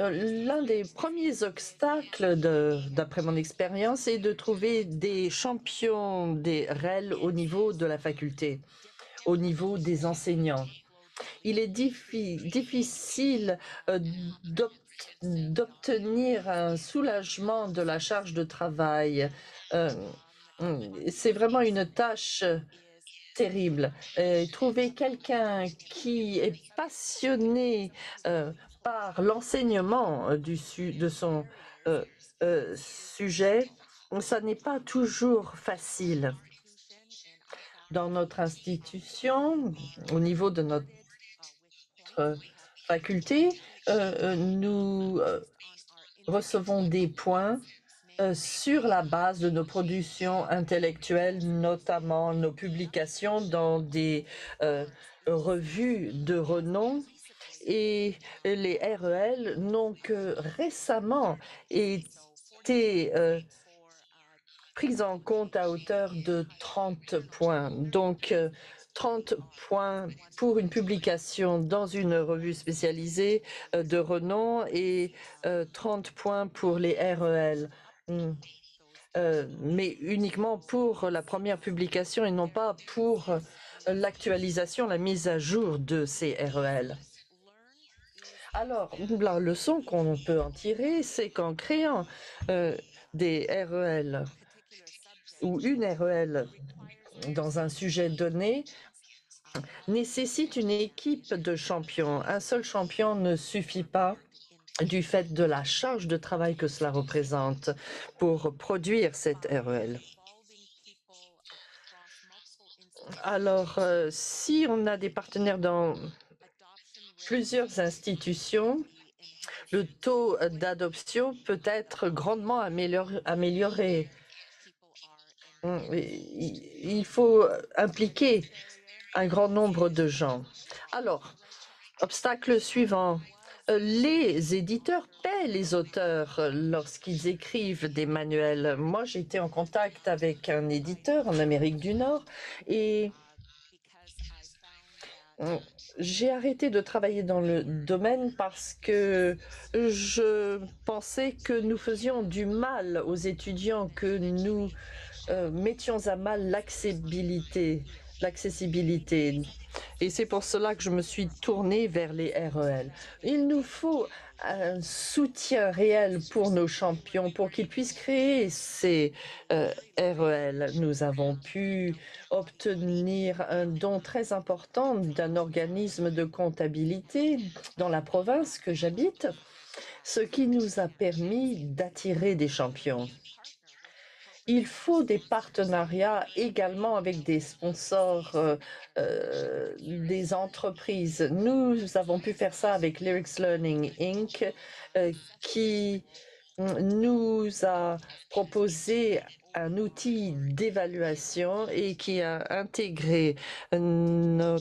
euh, l'un des premiers obstacles, d'après mon expérience, est de trouver des champions des REL au niveau de la faculté, au niveau des enseignants. Il est difficile euh, d'obtenir un soulagement de la charge de travail. Euh, c'est vraiment une tâche terrible. Euh, trouver quelqu'un qui est passionné euh, par l'enseignement euh, de son sujet, ça n'est pas toujours facile. Dans notre institution, au niveau de notre faculté, nous recevons des points sur la base de nos productions intellectuelles, notamment nos publications dans des euh, revues de renom. Et les REL n'ont que récemment été euh, prises en compte à hauteur de 30 points. Donc, 30 points pour une publication dans une revue spécialisée de renom et 30 points pour les REL. Mmh. Euh, mais uniquement pour la première publication et non pas pour euh, l'actualisation, la mise à jour de ces REL. Alors, la leçon qu'on peut en tirer, c'est qu'en créant euh, des REL ou une REL dans un sujet donné, nécessite une équipe de champions. Un seul champion ne suffit pas du fait de la charge de travail que cela représente pour produire cette REL. Alors, euh, si on a des partenaires dans plusieurs institutions, le taux d'adoption peut être grandement amélioré. Il faut impliquer un grand nombre de gens. Alors, obstacle suivant, les éditeurs paient les auteurs lorsqu'ils écrivent des manuels. Moi, été en contact avec un éditeur en Amérique du Nord et j'ai arrêté de travailler dans le domaine parce que je pensais que nous faisions du mal aux étudiants, que nous euh, mettions à mal l'accessibilité l'accessibilité. Et c'est pour cela que je me suis tournée vers les REL. Il nous faut un soutien réel pour nos champions, pour qu'ils puissent créer ces euh, REL. Nous avons pu obtenir un don très important d'un organisme de comptabilité dans la province que j'habite, ce qui nous a permis d'attirer des champions. Il faut des partenariats également avec des sponsors, euh, euh, des entreprises. Nous avons pu faire ça avec Lyrics Learning Inc., euh, qui nous a proposé un outil d'évaluation et qui a intégré nos,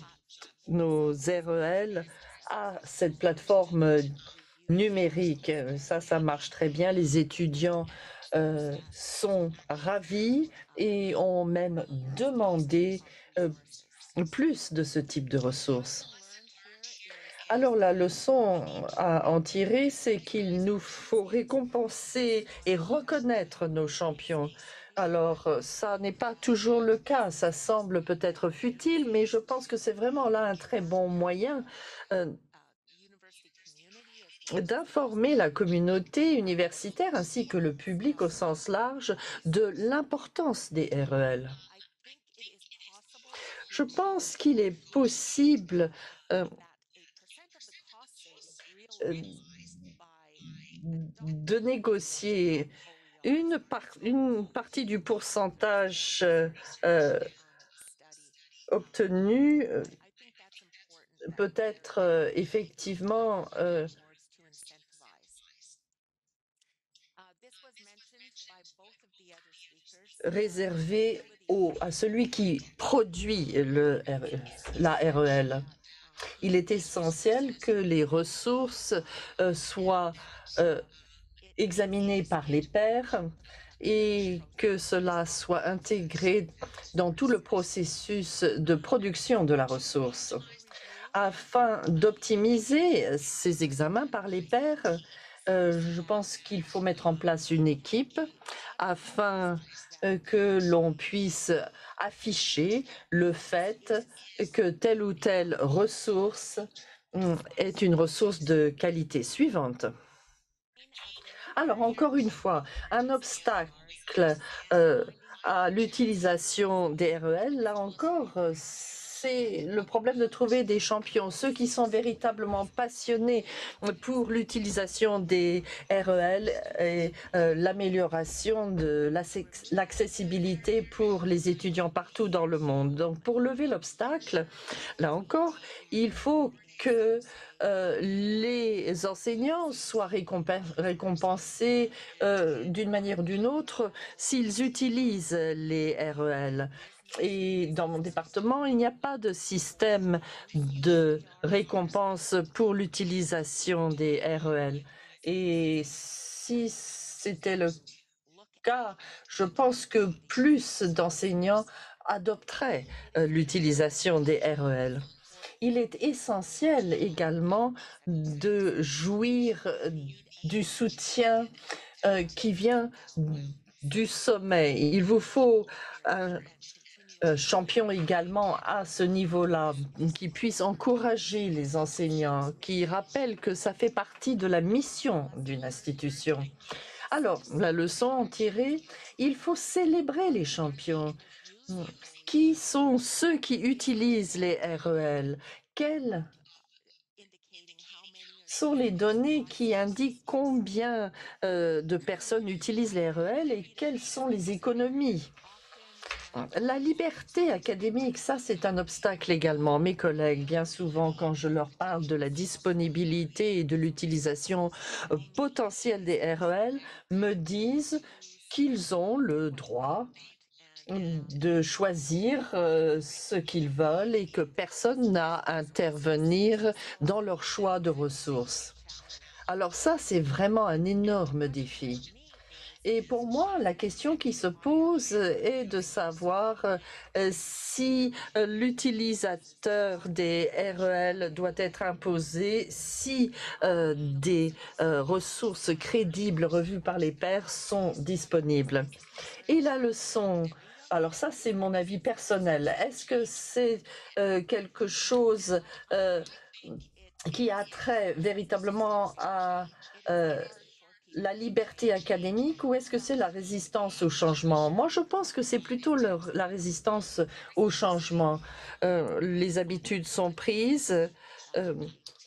nos REL à cette plateforme numérique. Ça, ça marche très bien. Les étudiants euh, sont ravis et ont même demandé euh, plus de ce type de ressources. Alors la leçon à en tirer, c'est qu'il nous faut récompenser et reconnaître nos champions. Alors, ça n'est pas toujours le cas, ça semble peut-être futile, mais je pense que c'est vraiment là un très bon moyen euh, d'informer la communauté universitaire ainsi que le public au sens large de l'importance des REL. Je pense qu'il est possible euh, euh, de négocier une, partie du pourcentage euh, obtenu peut-être effectivement réservé à celui qui produit le, la REL. Il est essentiel que les ressources euh, soient euh, examinées par les pairs et que cela soit intégré dans tout le processus de production de la ressource. Afin d'optimiser ces examens par les pairs, euh, je pense qu'il faut mettre en place une équipe afin que l'on puisse afficher le fait que telle ou telle ressource hum, est une ressource de qualité suivante. Alors, encore une fois, un obstacle euh, à l'utilisation des REL, là encore, c'est le problème de trouver des champions, ceux qui sont véritablement passionnés pour l'utilisation des REL et euh, l'amélioration de l'accessibilité pour les étudiants partout dans le monde. Donc, pour lever l'obstacle, là encore, il faut que euh, les enseignants soient récompensés euh, d'une manière ou d'une autre s'ils utilisent les REL. Et dans mon département, il n'y a pas de système de récompense pour l'utilisation des REL. Et si c'était le cas, je pense que plus d'enseignants adopteraient euh, l'utilisation des REL. Il est essentiel également de jouir du soutien euh, qui vient du sommet. Il vous faut euh, champion également à ce niveau-là, qui puisse encourager les enseignants, qui rappellent que ça fait partie de la mission d'une institution. Alors, la leçon en tirée, il faut célébrer les champions. Qui sont ceux qui utilisent les REL Quelles sont les données qui indiquent combien euh, de personnes utilisent les REL et quelles sont les économies? La liberté académique, ça c'est un obstacle également. Mes collègues, bien souvent, quand je leur parle de la disponibilité et de l'utilisation euh, potentielle des REL, me disent qu'ils ont le droit de choisir euh, ce qu'ils veulent et que personne n'a à intervenir dans leur choix de ressources. Alors ça, c'est vraiment un énorme défi. Et pour moi, la question qui se pose est de savoir euh, si euh, l'utilisateur des REL doit être imposé, si euh, des ressources crédibles revues par les pairs sont disponibles. Et la leçon alors ça, c'est mon avis personnel. Est-ce que c'est quelque chose qui a trait véritablement à la liberté académique ou est-ce que c'est la résistance au changement? Moi, je pense que c'est plutôt la résistance au changement. Euh, les habitudes sont prises. Euh,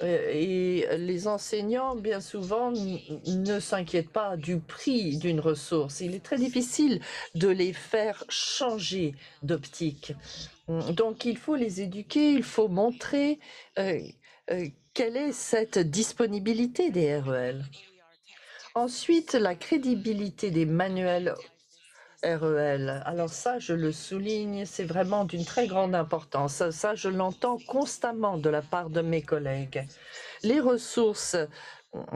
et les enseignants, bien souvent, ne s'inquiètent pas du prix d'une ressource. Il est très difficile de les faire changer d'optique. Donc, il faut les éduquer, il faut montrer euh, euh, quelle est cette disponibilité des REL. Ensuite, la crédibilité des manuels REL. Alors ça, je le souligne, c'est vraiment d'une très grande importance. Ça, je l'entends constamment de la part de mes collègues. Les ressources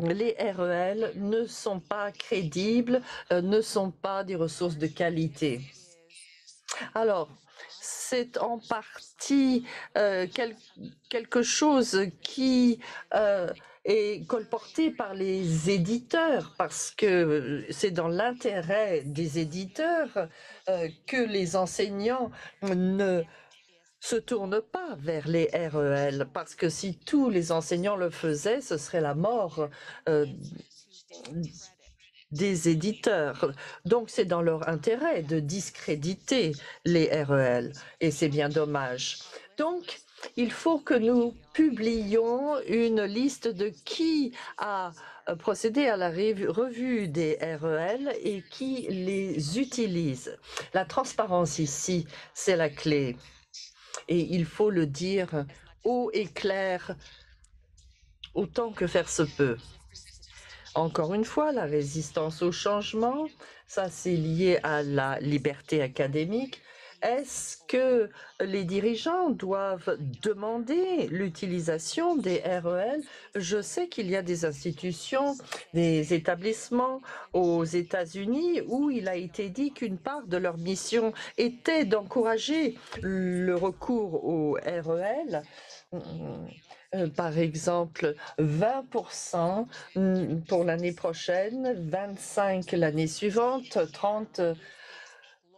les REL ne sont pas crédibles, euh, ne sont pas des ressources de qualité. Alors, c'est en partie euh, quelque chose qui euh, est colporté par les éditeurs parce que c'est dans l'intérêt des éditeurs euh, que les enseignants ne se tournent pas vers les REL parce que si tous les enseignants le faisaient, ce serait la mort euh, des éditeurs. Donc c'est dans leur intérêt de discréditer les REL et c'est bien dommage. Donc il faut que nous publions une liste de qui a euh, procédé à la revue des REL et qui les utilise. La transparence ici, c'est la clé. Et il faut le dire haut et clair autant que faire se peut. Encore une fois, la résistance au changement, ça c'est lié à la liberté académique, est-ce que les dirigeants doivent demander l'utilisation des REL Je sais qu'il y a des institutions, des établissements aux États-Unis où il a été dit qu'une part de leur mission était d'encourager le recours aux REL euh, par exemple 20% pour l'année prochaine, 25% l'année suivante, 30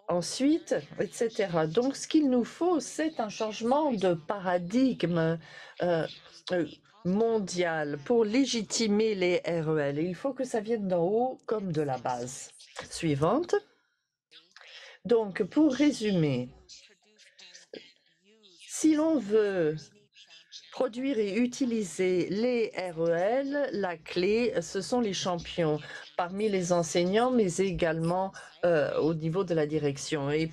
ensuite, etc. Donc, ce qu'il nous faut, c'est un changement de paradigme euh, euh, mondial pour légitimer les REL. il faut que ça vienne d'en haut comme de la base. Suivante. Donc, pour résumer, si l'on veut produire et utiliser les REL, la clé, ce sont les champions parmi les enseignants, mais également euh, au niveau de la direction. Et,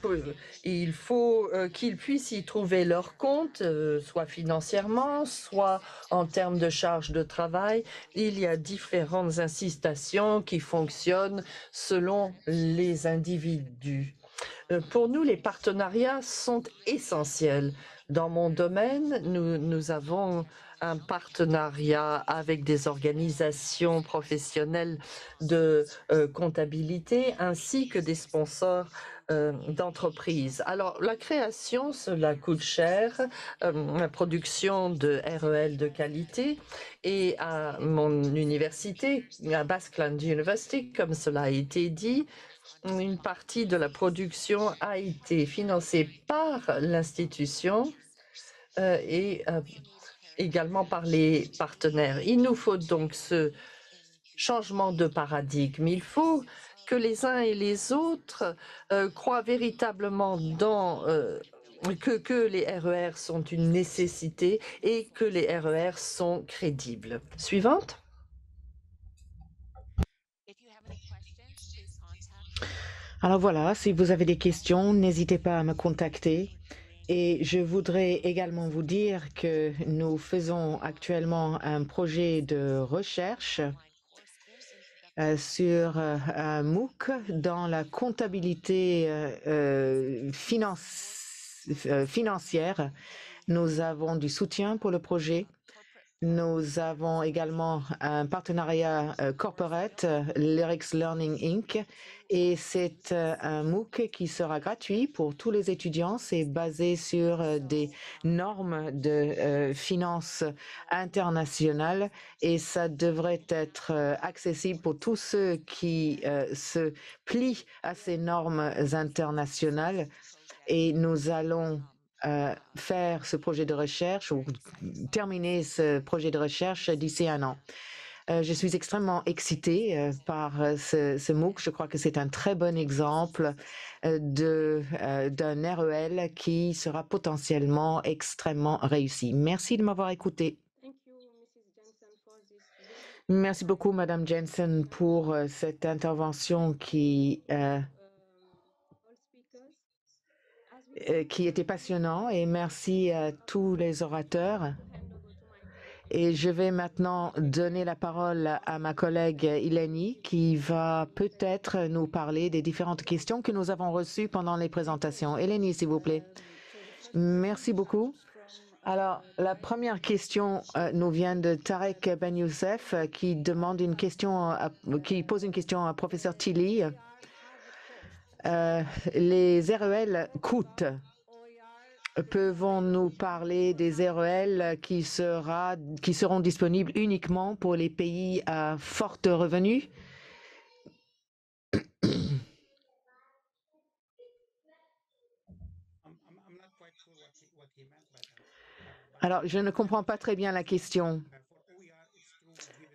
il faut euh, qu'ils puissent y trouver leur compte, euh, soit financièrement, soit en termes de charge de travail. Il y a différentes incitations qui fonctionnent selon les individus. Pour nous, les partenariats sont essentiels. Dans mon domaine, nous, nous avons un partenariat avec des organisations professionnelles de euh, comptabilité ainsi que des sponsors euh, d'entreprises. Alors, la création, cela coûte cher, euh, la production de REL de qualité et à mon université, à Basque University, comme cela a été dit, une partie de la production a été financée par l'institution et également par les partenaires. Il nous faut donc ce changement de paradigme. Il faut que les uns et les autres euh, croient véritablement euh, que, que les RER e sont une nécessité et que les RER e sont crédibles. Suivante. Alors voilà, si vous avez des questions, n'hésitez pas à me contacter. Et je voudrais également vous dire que nous faisons actuellement un projet de recherche euh, sur euh, un MOOC dans la comptabilité euh, financière. Nous avons du soutien pour le projet. Nous avons également un partenariat corporate, Lyrics Learning Inc., et c'est euh, un MOOC qui sera gratuit pour tous les étudiants. C'est basé sur euh, des normes de euh, finances internationales et ça devrait être accessible pour tous ceux qui se plient à ces normes internationales. Et nous allons euh, faire ce projet de recherche ou terminer ce projet de recherche d'ici un an. Euh, je suis extrêmement excitée euh, par ce, ce, MOOC. Je crois que c'est un très bon exemple de, d'un REL qui sera potentiellement extrêmement réussi. Merci de m'avoir écouté. Merci beaucoup, Madame Jensen, pour cette intervention qui, euh, qui était passionnante et merci à tous les orateurs. Et je vais maintenant donner la parole à ma collègue Ileni qui va peut-être nous parler des différentes questions que nous avons reçues pendant les présentations. Eleni, s'il vous plaît. Merci beaucoup. Alors, la première question euh, nous vient de Tarek Ben Youssef euh, qui demande une question, qui pose une question à professeur Tilly. Euh, les REL coûtent Pouvons-nous parler des REL qui, sera, qui seront disponibles uniquement pour les pays à fort revenu? Alors, je ne comprends pas très bien la question.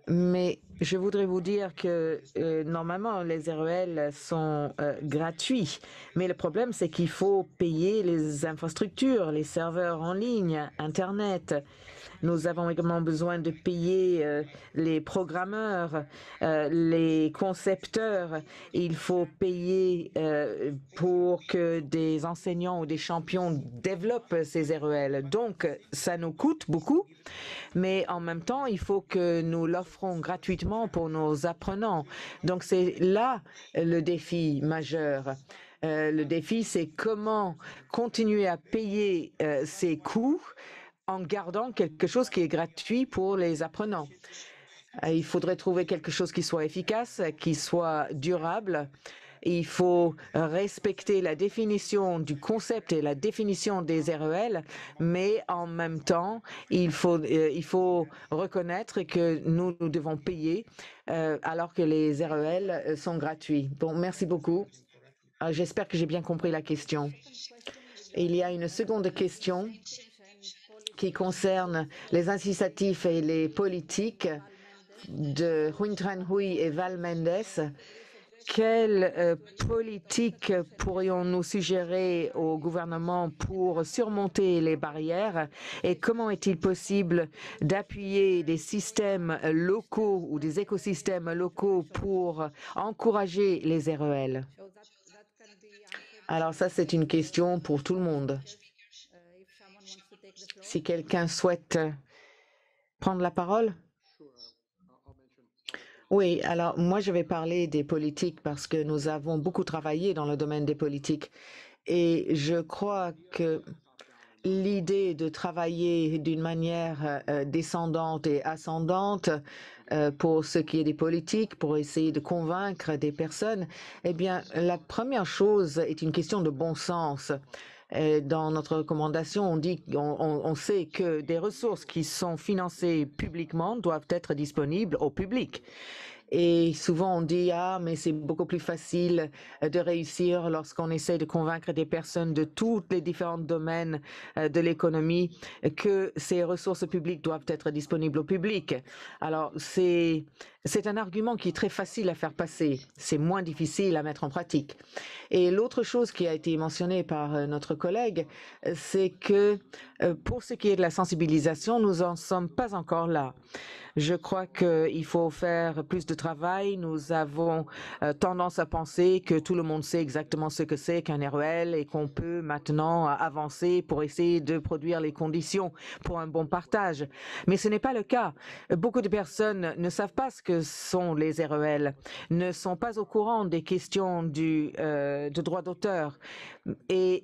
Mais je voudrais vous dire que euh, normalement, les REL sont euh, gratuits. Mais le problème, c'est qu'il faut payer les infrastructures, les serveurs en ligne, Internet. Nous avons également besoin de payer euh, les programmeurs, euh, les concepteurs. Il faut payer euh, pour que des enseignants ou des champions développent ces REL. Donc, ça nous coûte beaucoup, mais en même temps, il faut que nous l'offrons gratuitement pour nos apprenants. Donc, c'est là le défi majeur. Le défi, c'est comment continuer à payer ces coûts en gardant quelque chose qui est gratuit pour les apprenants. Euh, il faudrait trouver quelque chose qui soit efficace, qui soit durable. Il faut respecter la définition du concept et la définition des REL, mais en même temps, il faut, euh, il faut reconnaître que nous, nous devons payer euh, alors que les REL sont gratuits. Bon, merci beaucoup. J'espère que j'ai bien compris la question. il y a une seconde question qui concerne les incitatifs et les politiques de Huyn Tran Huy et Val Mendes. Quelle euh, politique pourrions-nous suggérer au gouvernement pour surmonter les barrières et comment est-il possible d'appuyer des systèmes locaux ou des écosystèmes locaux pour encourager les REL Alors ça, c'est une question pour tout le monde. Si quelqu'un souhaite prendre la parole? Oui, alors moi je vais parler des politiques parce que nous avons beaucoup travaillé dans le domaine des politiques et je crois que l'idée de travailler d'une manière euh, descendante et ascendante euh, pour ce qui est des politiques, pour essayer de convaincre des personnes, eh bien la première chose est une question de bon sens. Euh, dans notre recommandation, on dit, on, on, sait que des ressources qui sont financées publiquement doivent être disponibles au public. Et souvent on dit ah mais c'est beaucoup plus facile euh, de réussir lorsqu'on essaie de convaincre des personnes de tous les différents domaines euh, de l'économie que ces ressources publiques doivent être disponibles au public. Alors c'est c'est un argument qui est très facile à faire passer. C'est moins difficile à mettre en pratique. Et l'autre chose qui a été mentionnée par euh, notre collègue, c'est que pour ce qui est de la sensibilisation, nous en sommes pas encore là. Je crois qu'il faut faire plus de travail. Nous avons euh, tendance à penser que tout le monde sait exactement ce que c'est qu'un REL et qu'on peut maintenant avancer pour essayer de produire les conditions pour un bon partage. Mais ce n'est pas le cas. Beaucoup de personnes ne savent pas ce que sont les REL, ne sont pas au courant des questions du, euh, de droit d'auteur. Et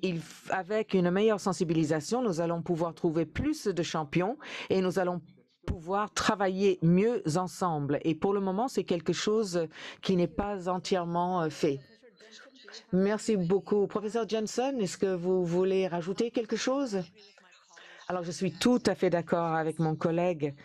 avec une meilleure sensibilisation, nous allons pouvoir trouver plus de champions et nous allons pouvoir travailler mieux ensemble. Et pour le moment, c'est quelque chose qui n'est pas entièrement euh, fait. Merci beaucoup. Professeur Jensen, est-ce que vous voulez rajouter quelque chose? Alors, je suis tout à fait d'accord avec mon collègue.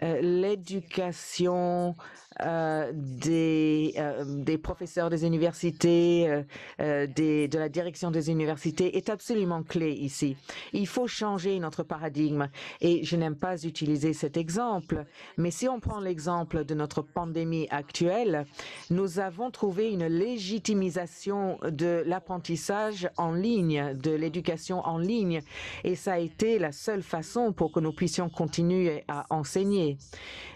L'éducation euh, des, euh, des professeurs des universités, euh, de la direction des universités est absolument clé ici. Il faut changer notre paradigme et je n'aime pas utiliser cet exemple, mais si on prend l'exemple de notre pandémie actuelle, nous avons trouvé une légitimisation de l'apprentissage en ligne, de l'éducation en ligne et ça a été la seule façon pour que nous puissions continuer à enseigner.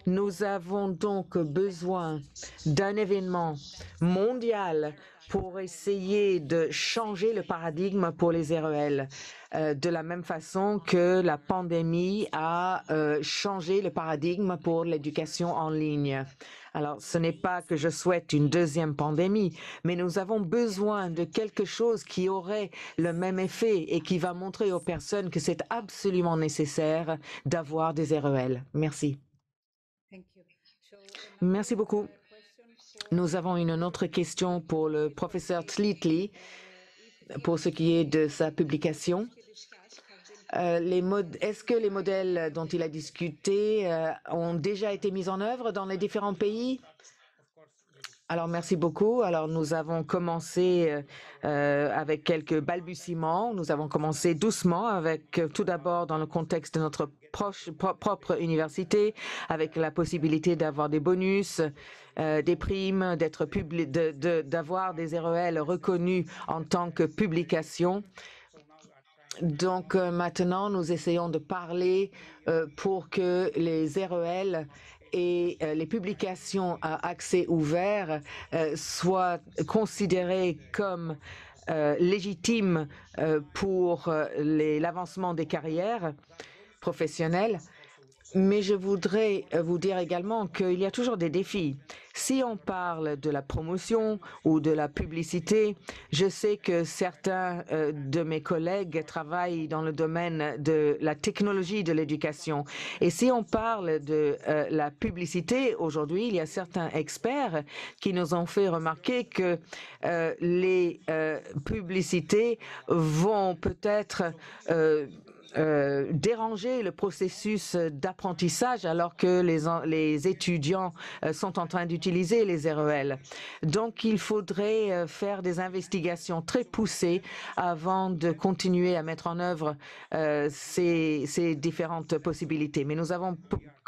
Nous avons donc besoin d'un événement mondial pour essayer de changer le paradigme pour les REL, euh, de la même façon que la pandémie a euh, changé le paradigme pour l'éducation en ligne. Alors, ce n'est pas que je souhaite une deuxième pandémie, mais nous avons besoin de quelque chose qui aurait le même effet et qui va montrer aux personnes que c'est absolument nécessaire d'avoir des REL. Merci. Merci beaucoup. Nous avons une autre question pour le professeur Tlitli pour ce qui est de sa publication. Euh, Est-ce que les modèles dont il a discuté euh, ont déjà été mis en œuvre dans les différents pays? Alors, merci beaucoup. Alors, nous avons commencé euh, avec quelques balbutiements. Nous avons commencé doucement avec, tout d'abord, dans le contexte de notre proche, pro propre université, avec la possibilité d'avoir des bonus, euh, des primes, d'être d'avoir de, des REL reconnus en tant que publication. Donc euh, maintenant, nous essayons de parler euh, pour que les REL et les publications à accès ouvert soient considérées comme légitimes pour l'avancement des carrières professionnelles. Mais je voudrais vous dire également qu'il y a toujours des défis. Si on parle de la promotion ou de la publicité, je sais que certains euh, de mes collègues travaillent dans le domaine de la technologie de l'éducation. Et si on parle de euh, la publicité, aujourd'hui, il y a certains experts qui nous ont fait remarquer que euh, les euh, publicités vont peut-être euh, déranger le processus d'apprentissage alors que les, les étudiants euh, sont en train d'utiliser les REL. Donc, il faudrait euh, faire des investigations très poussées avant de continuer à mettre en œuvre ces, ces différentes possibilités. Mais nous avons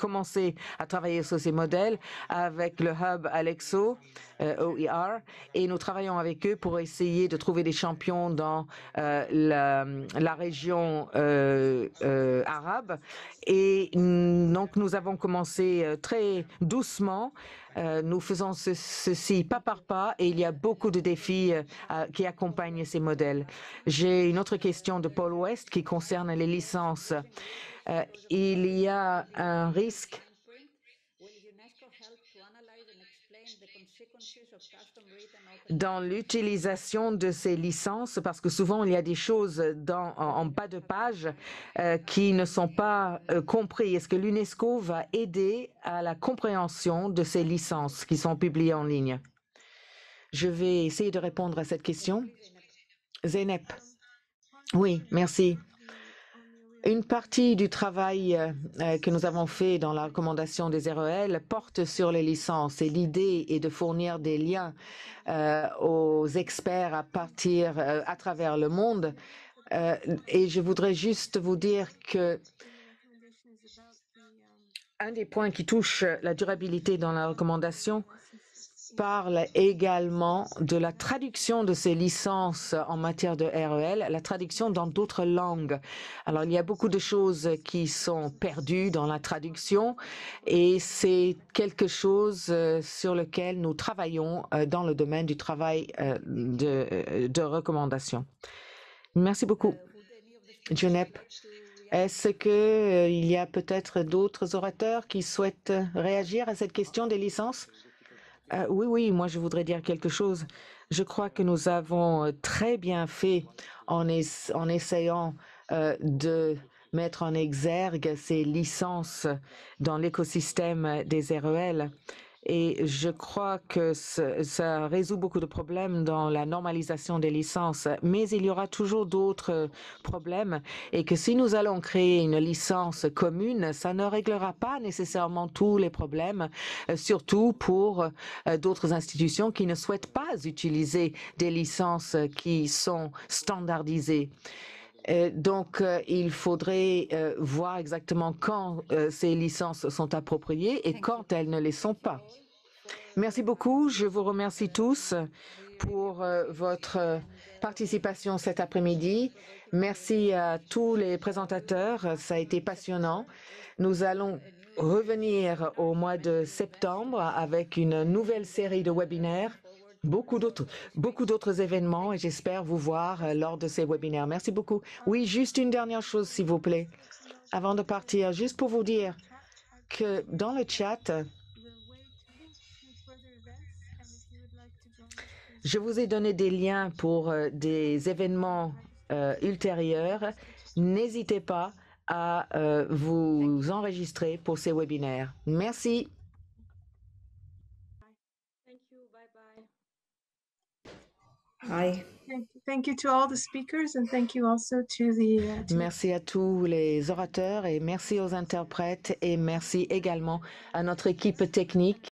commencé à travailler sur ces modèles avec le hub Alexo, euh, OER, et nous travaillons avec eux pour essayer de trouver des champions dans euh, la, région euh, arabe. Et donc nous avons commencé très doucement. Nous faisons ce, ceci pas par pas et il y a beaucoup de défis qui accompagnent ces modèles. J'ai une autre question de Paul West qui concerne les licences. Il y a un risque dans l'utilisation de ces licences, parce que souvent il y a des choses en, bas de page euh, qui ne sont pas euh, compris. Est-ce que l'UNESCO va aider à la compréhension de ces licences qui sont publiées en ligne? Je vais essayer de répondre à cette question. Zeynep. Oui, merci. Une partie du travail euh, que nous avons fait dans la recommandation des REL porte sur les licences et l'idée est de fournir des liens euh, aux experts à partir euh, à travers le monde. Euh, et je voudrais juste vous dire que un des points qui touche la durabilité dans la recommandation, parle également de la traduction de ces licences en matière de REL, la traduction dans d'autres langues. Alors, il y a beaucoup de choses qui sont perdues dans la traduction et c'est quelque chose euh, sur lequel nous travaillons euh, dans le domaine du travail euh, de, de recommandation. Merci beaucoup. Junep. Est-ce qu'il y a peut-être d'autres orateurs qui souhaitent réagir à cette question des licences? Euh, oui, oui, moi je voudrais dire quelque chose. Je crois que nous avons euh, très bien fait en essayant euh, de mettre en exergue ces licences dans l'écosystème des REL. Et je crois que ça résout beaucoup de problèmes dans la normalisation des licences. Mais il y aura toujours d'autres problèmes et que si nous allons créer une licence commune, ça ne réglera pas nécessairement tous les problèmes, euh, surtout pour euh, d'autres institutions qui ne souhaitent pas utiliser des licences qui sont standardisées. Euh, donc, euh, il faudrait euh, voir exactement quand ces licences sont appropriées et quand elles ne les sont pas. Merci beaucoup. Je vous remercie tous pour votre participation cet après-midi. Merci à tous les présentateurs. Ça a été passionnant. Nous allons revenir au mois de septembre avec une nouvelle série de webinaires beaucoup d'autres, beaucoup d'autres événements et j'espère vous voir euh, lors de ces webinaires. Merci beaucoup. Oui, juste une dernière chose, s'il vous plaît, avant de partir, juste pour vous dire que dans le chat, je vous ai donné des liens pour euh, des événements euh, ultérieurs. N'hésitez pas à vous enregistrer pour ces webinaires. Merci. Hi. Thank you to all the speakers and thank you also to the. Uh, to merci à tous les orateurs et merci aux interprètes et merci également à notre équipe technique